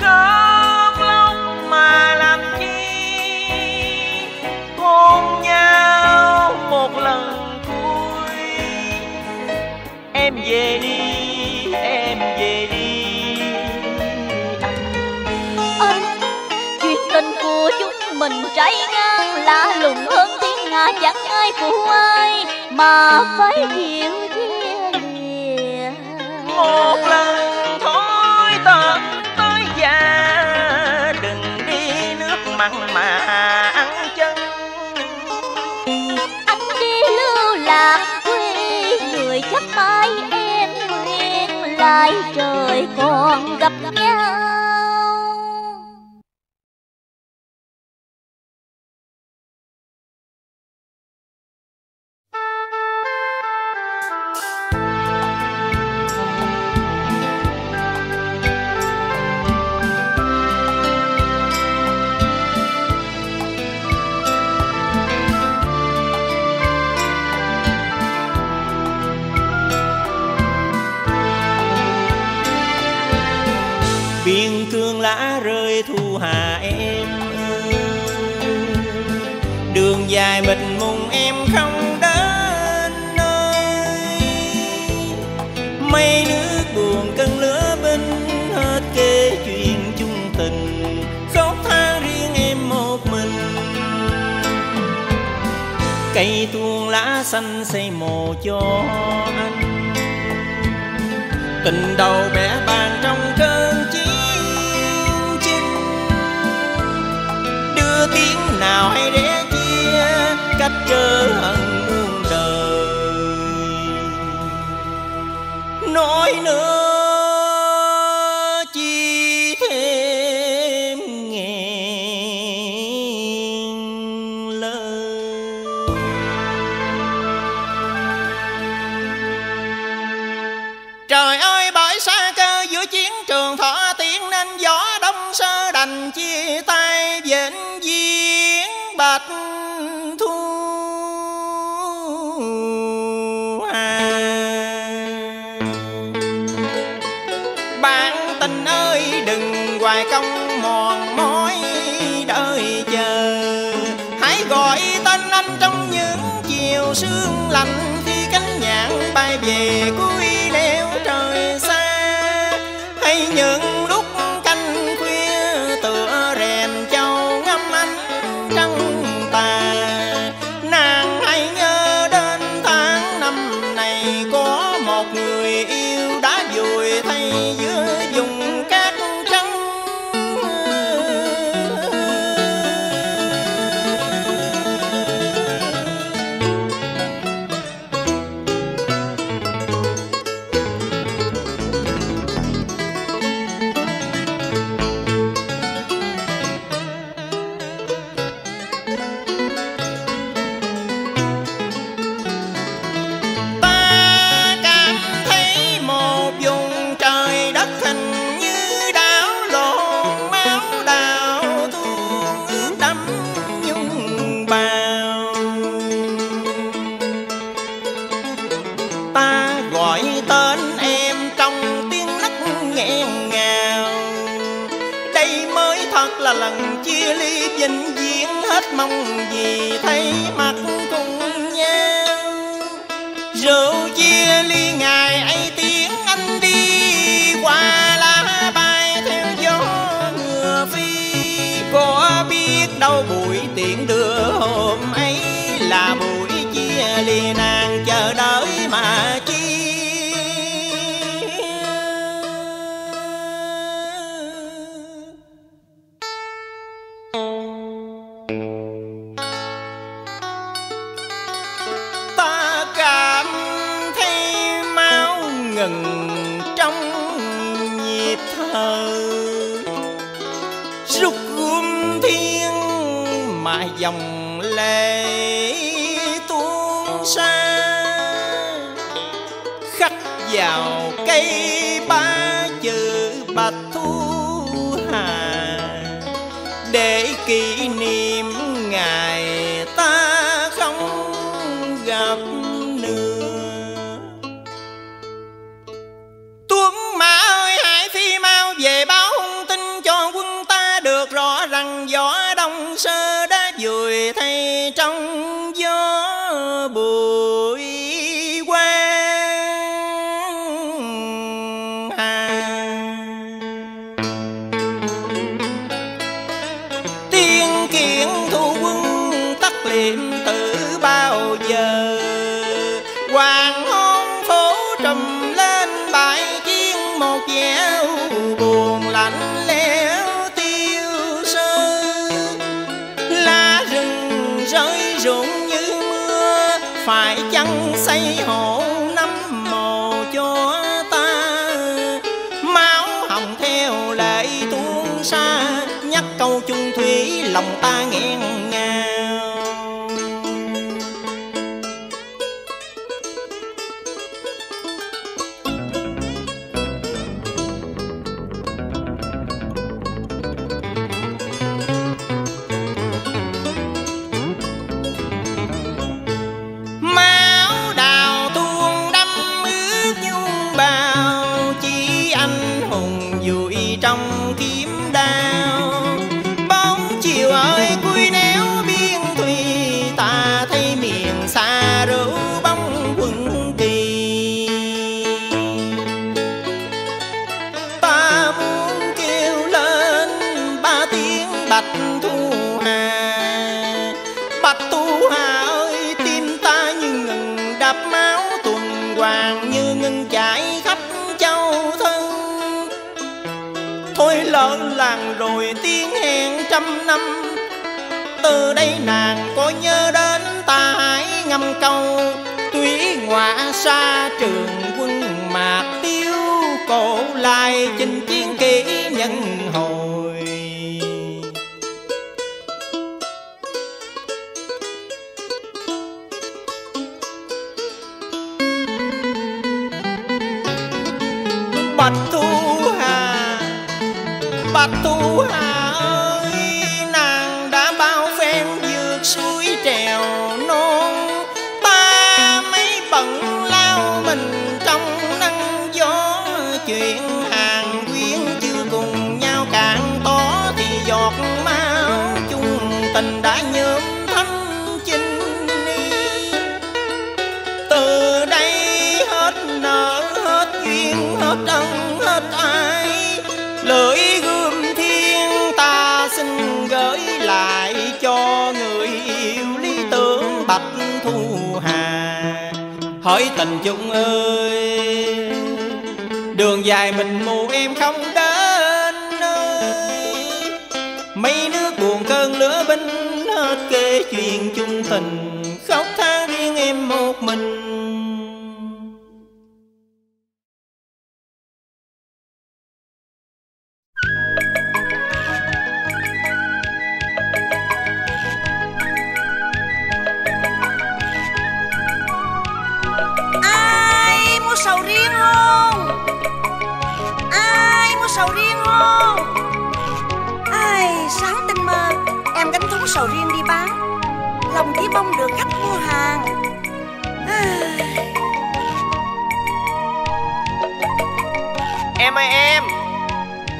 Khóc lóc mà làm chi? Hôn nhau một lần cuối Em về đi, em về đi. Anh chuyện tình của chúng mình trái ngang lạ lùng hơn thiên hạ chẳng ai phụ ai mà phải chịu chia lìa Một lần thôi tận tới già Đừng đi nước mặn mà ăn chân. Anh đi lưu lạc quê người chắc mãi em nguyện lại trời còn gặp ngừng trong nhịp thở. Rút gươm thiên mà dòng lệ tuôn xa. Khắc vào cây ba chữ bạch thu hà để kỷ niệm nàng có nhớ đến ta hãy ngâm câu túy ngoại xa trường chúng ơi, Đường dài mình mù em không đến nơi. Mấy đứa buồn cơn lửa binh Hết kể chuyện chung tình, Khóc tha riêng em một mình.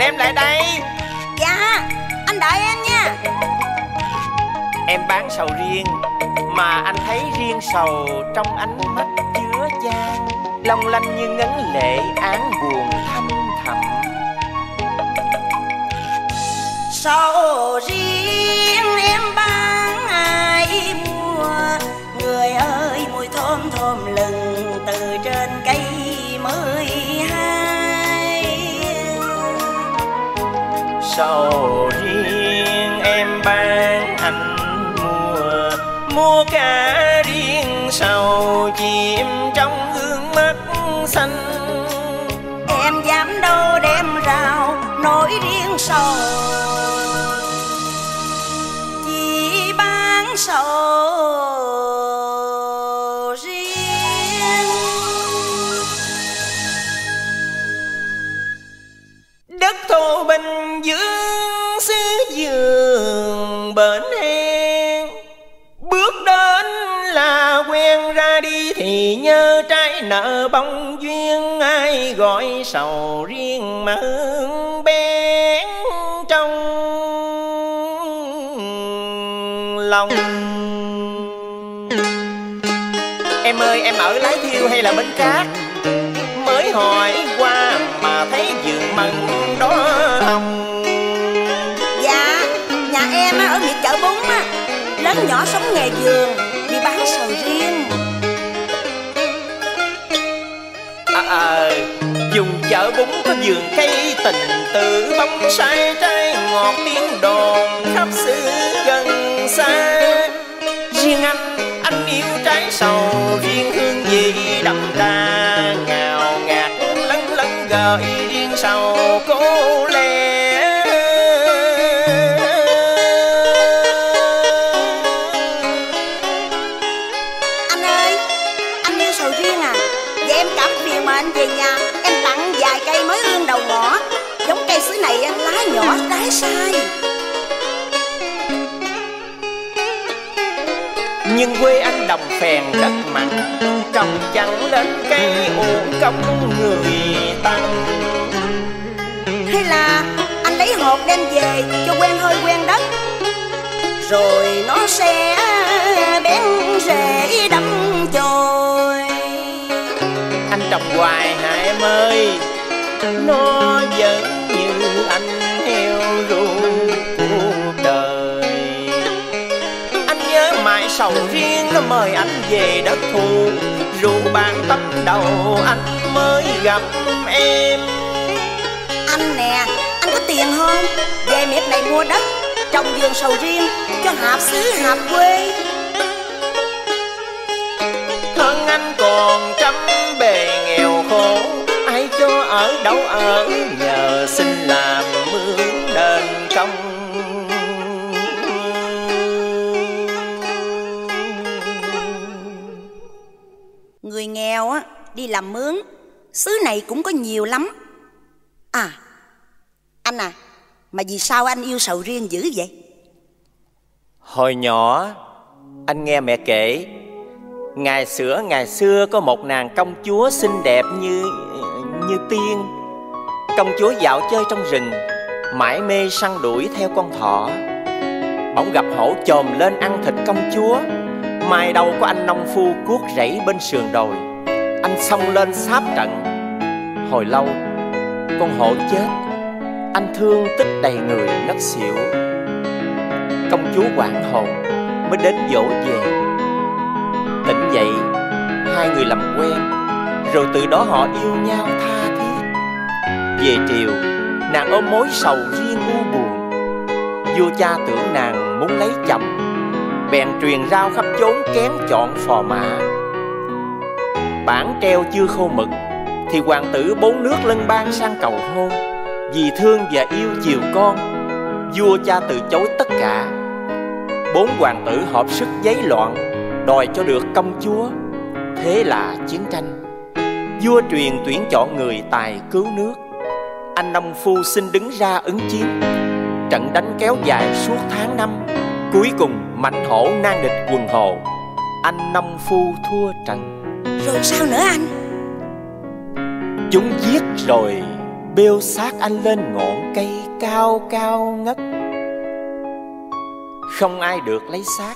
đem lại đây. Dạ Anh đợi em nha. Em bán sầu riêng Mà anh thấy riêng sầu Trong ánh mắt chứa chan. Long lanh như ngấn lệ Án buồn thâm thẳm. Sầu riêng Sầu riêng em ban anh mua Mua cả riêng sầu chìm trong gương mắt xanh. Em dám đâu đem rào nỗi riêng sầu. Thì nhớ trái nợ bông duyên Ai gọi sầu riêng mà hương bén trong lòng. Em ơi em ở lái thiêu hay là bến cát Mới hỏi qua mà thấy vườn mận đó hồng. Dạ nhà em á, ở miệt chợ bún á lớn nhỏ sống nghề vườn. Ờ Dùng chợ bún có vườn cây tình tự bóng sai trái ngọt tiếng đồn khắp xứ gần xa. Riêng anh, anh yêu trái sầu riêng hương vị đậm đà ngào ngạt lấn lấn gợi đồng phèn đất mặn Trồng chẳng lên cây uổng công người tăng. Hay là anh lấy hộp đem về cho quen hơi quen đất rồi nó sẽ bén rễ đâm chồi. Anh trồng hoài hả em ơi Nó vẫn như anh heo ru cuộc đời. Anh nhớ mãi sầu riêng mời anh về đất thù. Rượu bàn tấm đầu anh mới gặp em. Anh nè anh có tiền không? Về miệt này mua đất trồng vườn sầu riêng cho hạp xứ hạp quê. Hơn anh còn trăm bề nghèo khổ Ai cho ở đâu ở Nhờ xin làm mướn đền công nghèo á, đi làm mướn, xứ này cũng có nhiều lắm. À anh à mà vì sao anh yêu sầu riêng dữ vậy? Hồi nhỏ, Anh nghe mẹ kể, Ngày xưa ngày xưa có một nàng công chúa xinh đẹp như như tiên. Công chúa dạo chơi trong rừng, Mãi mê săn đuổi theo con thỏ. Bỗng gặp hổ chồm lên ăn thịt công chúa, Mai đầu có anh nông phu cuốc rẫy bên sườn đồi. Anh xông lên sáp trận. Hồi lâu, Con hổ chết. Anh thương tích đầy người ngất xỉu. Công chúa quảng hồn Mới đến dỗ về. Tỉnh dậy, Hai người làm quen, Rồi từ đó họ yêu nhau tha thiết. Về triều, Nàng ôm mối sầu riêng u buồn. Vua cha tưởng nàng muốn lấy chồng, Bèn truyền rao khắp chốn kén chọn phò mã. Bản treo chưa khô mực, Thì hoàng tử bốn nước lân bang sang cầu hôn, Vì thương và yêu chiều con, Vua cha từ chối tất cả. Bốn hoàng tử hợp sức giấy loạn, Đòi cho được công chúa. Thế là chiến tranh. Vua truyền tuyển chọn người tài cứu nước. Anh nông phu xin đứng ra ứng chiến. Trận đánh kéo dài suốt tháng năm, Cuối cùng mạnh hổ nan địch quần hồ. Anh nông phu thua trận rồi sao nữa anh? Chúng giết rồi Bêu xác anh lên ngọn cây cao cao ngất. Không ai được lấy xác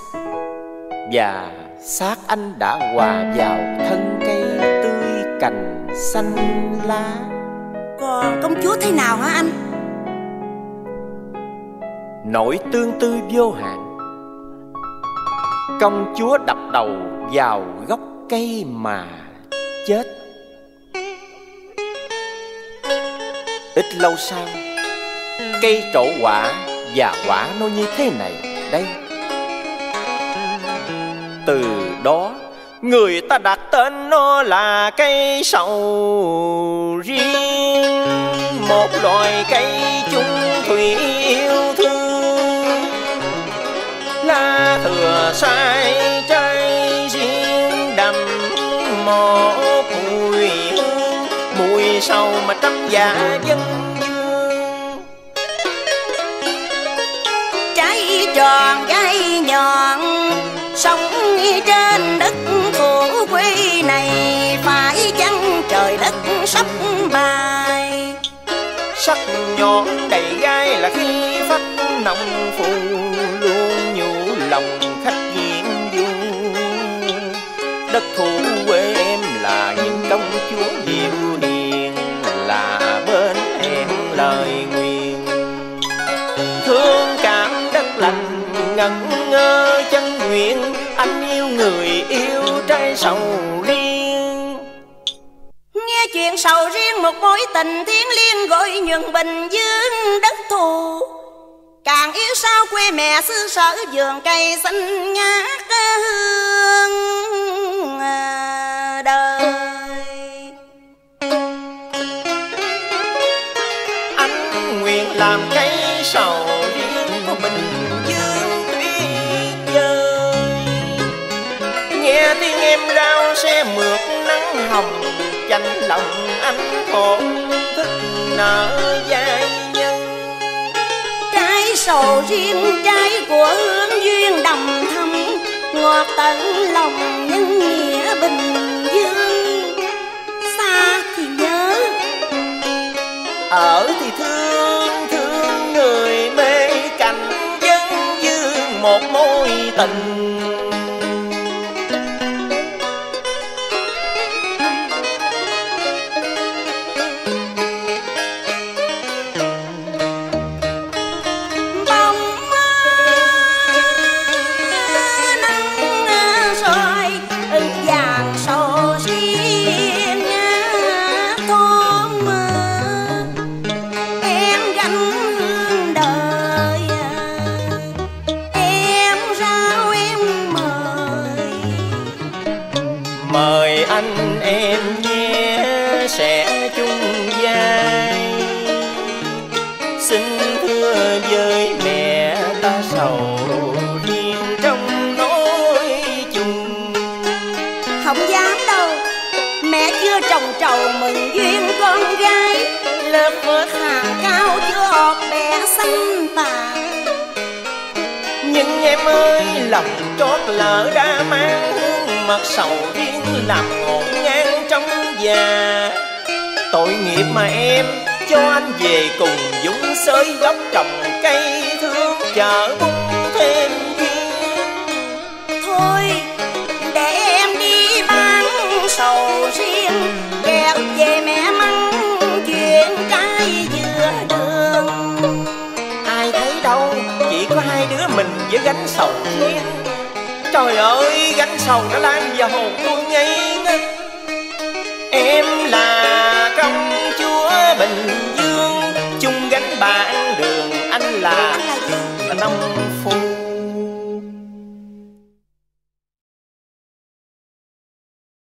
Và xác anh đã hòa vào thân cây tươi cành xanh lá. Còn công chúa thế nào hả anh? Nỗi tương tư vô hạn. Công chúa đập đầu vào gốc cây mà chết. Ít lâu sau, Cây trổ quả và quả nó như thế này đây. Từ đó, Người ta đặt tên nó là cây sầu riêng. Một loài cây chung thủy yêu thương, Lá thừa sai trái một mùi hương Mùi sầu mà trăm dạ dân dương. Trái tròn gai nhọn Sống trên đất thổ quê này Phải chăng trời đất sắp bài Sắc nhọn đầy gai là khi phát nồng riêng một mối tình thiêng liêng Gọi nhường bình dương đất thù. Càng yêu sao quê mẹ xứ sở vườn cây xanh ngát hương đời. Anh nguyện làm cây sầu riêng của bình dương tuyết vời nghe tiếng em rao xe mượt nắng hồng, chanh lòng anh thổn thức nở dài nhân Trái sầu riêng trái của hương duyên đầm thắm Ngọt tận lòng nhân nghĩa bình dương. Xa thì nhớ ở thì thương thương người mê cảnh dân dương một mối tình ơi lòng, chót lỡ đã mang. Hương mật sầu riêng làm ngổn ngang trong già tội nghiệp mà em cho anh về cùng dũng sới gốc trồng cây thương chở bung thêm khi. Thôi, để em đi bán sầu riêng. Gánh sầu riêng trời ơi, gánh sầu đã lan vào hồn tôi ngay ngất. Em là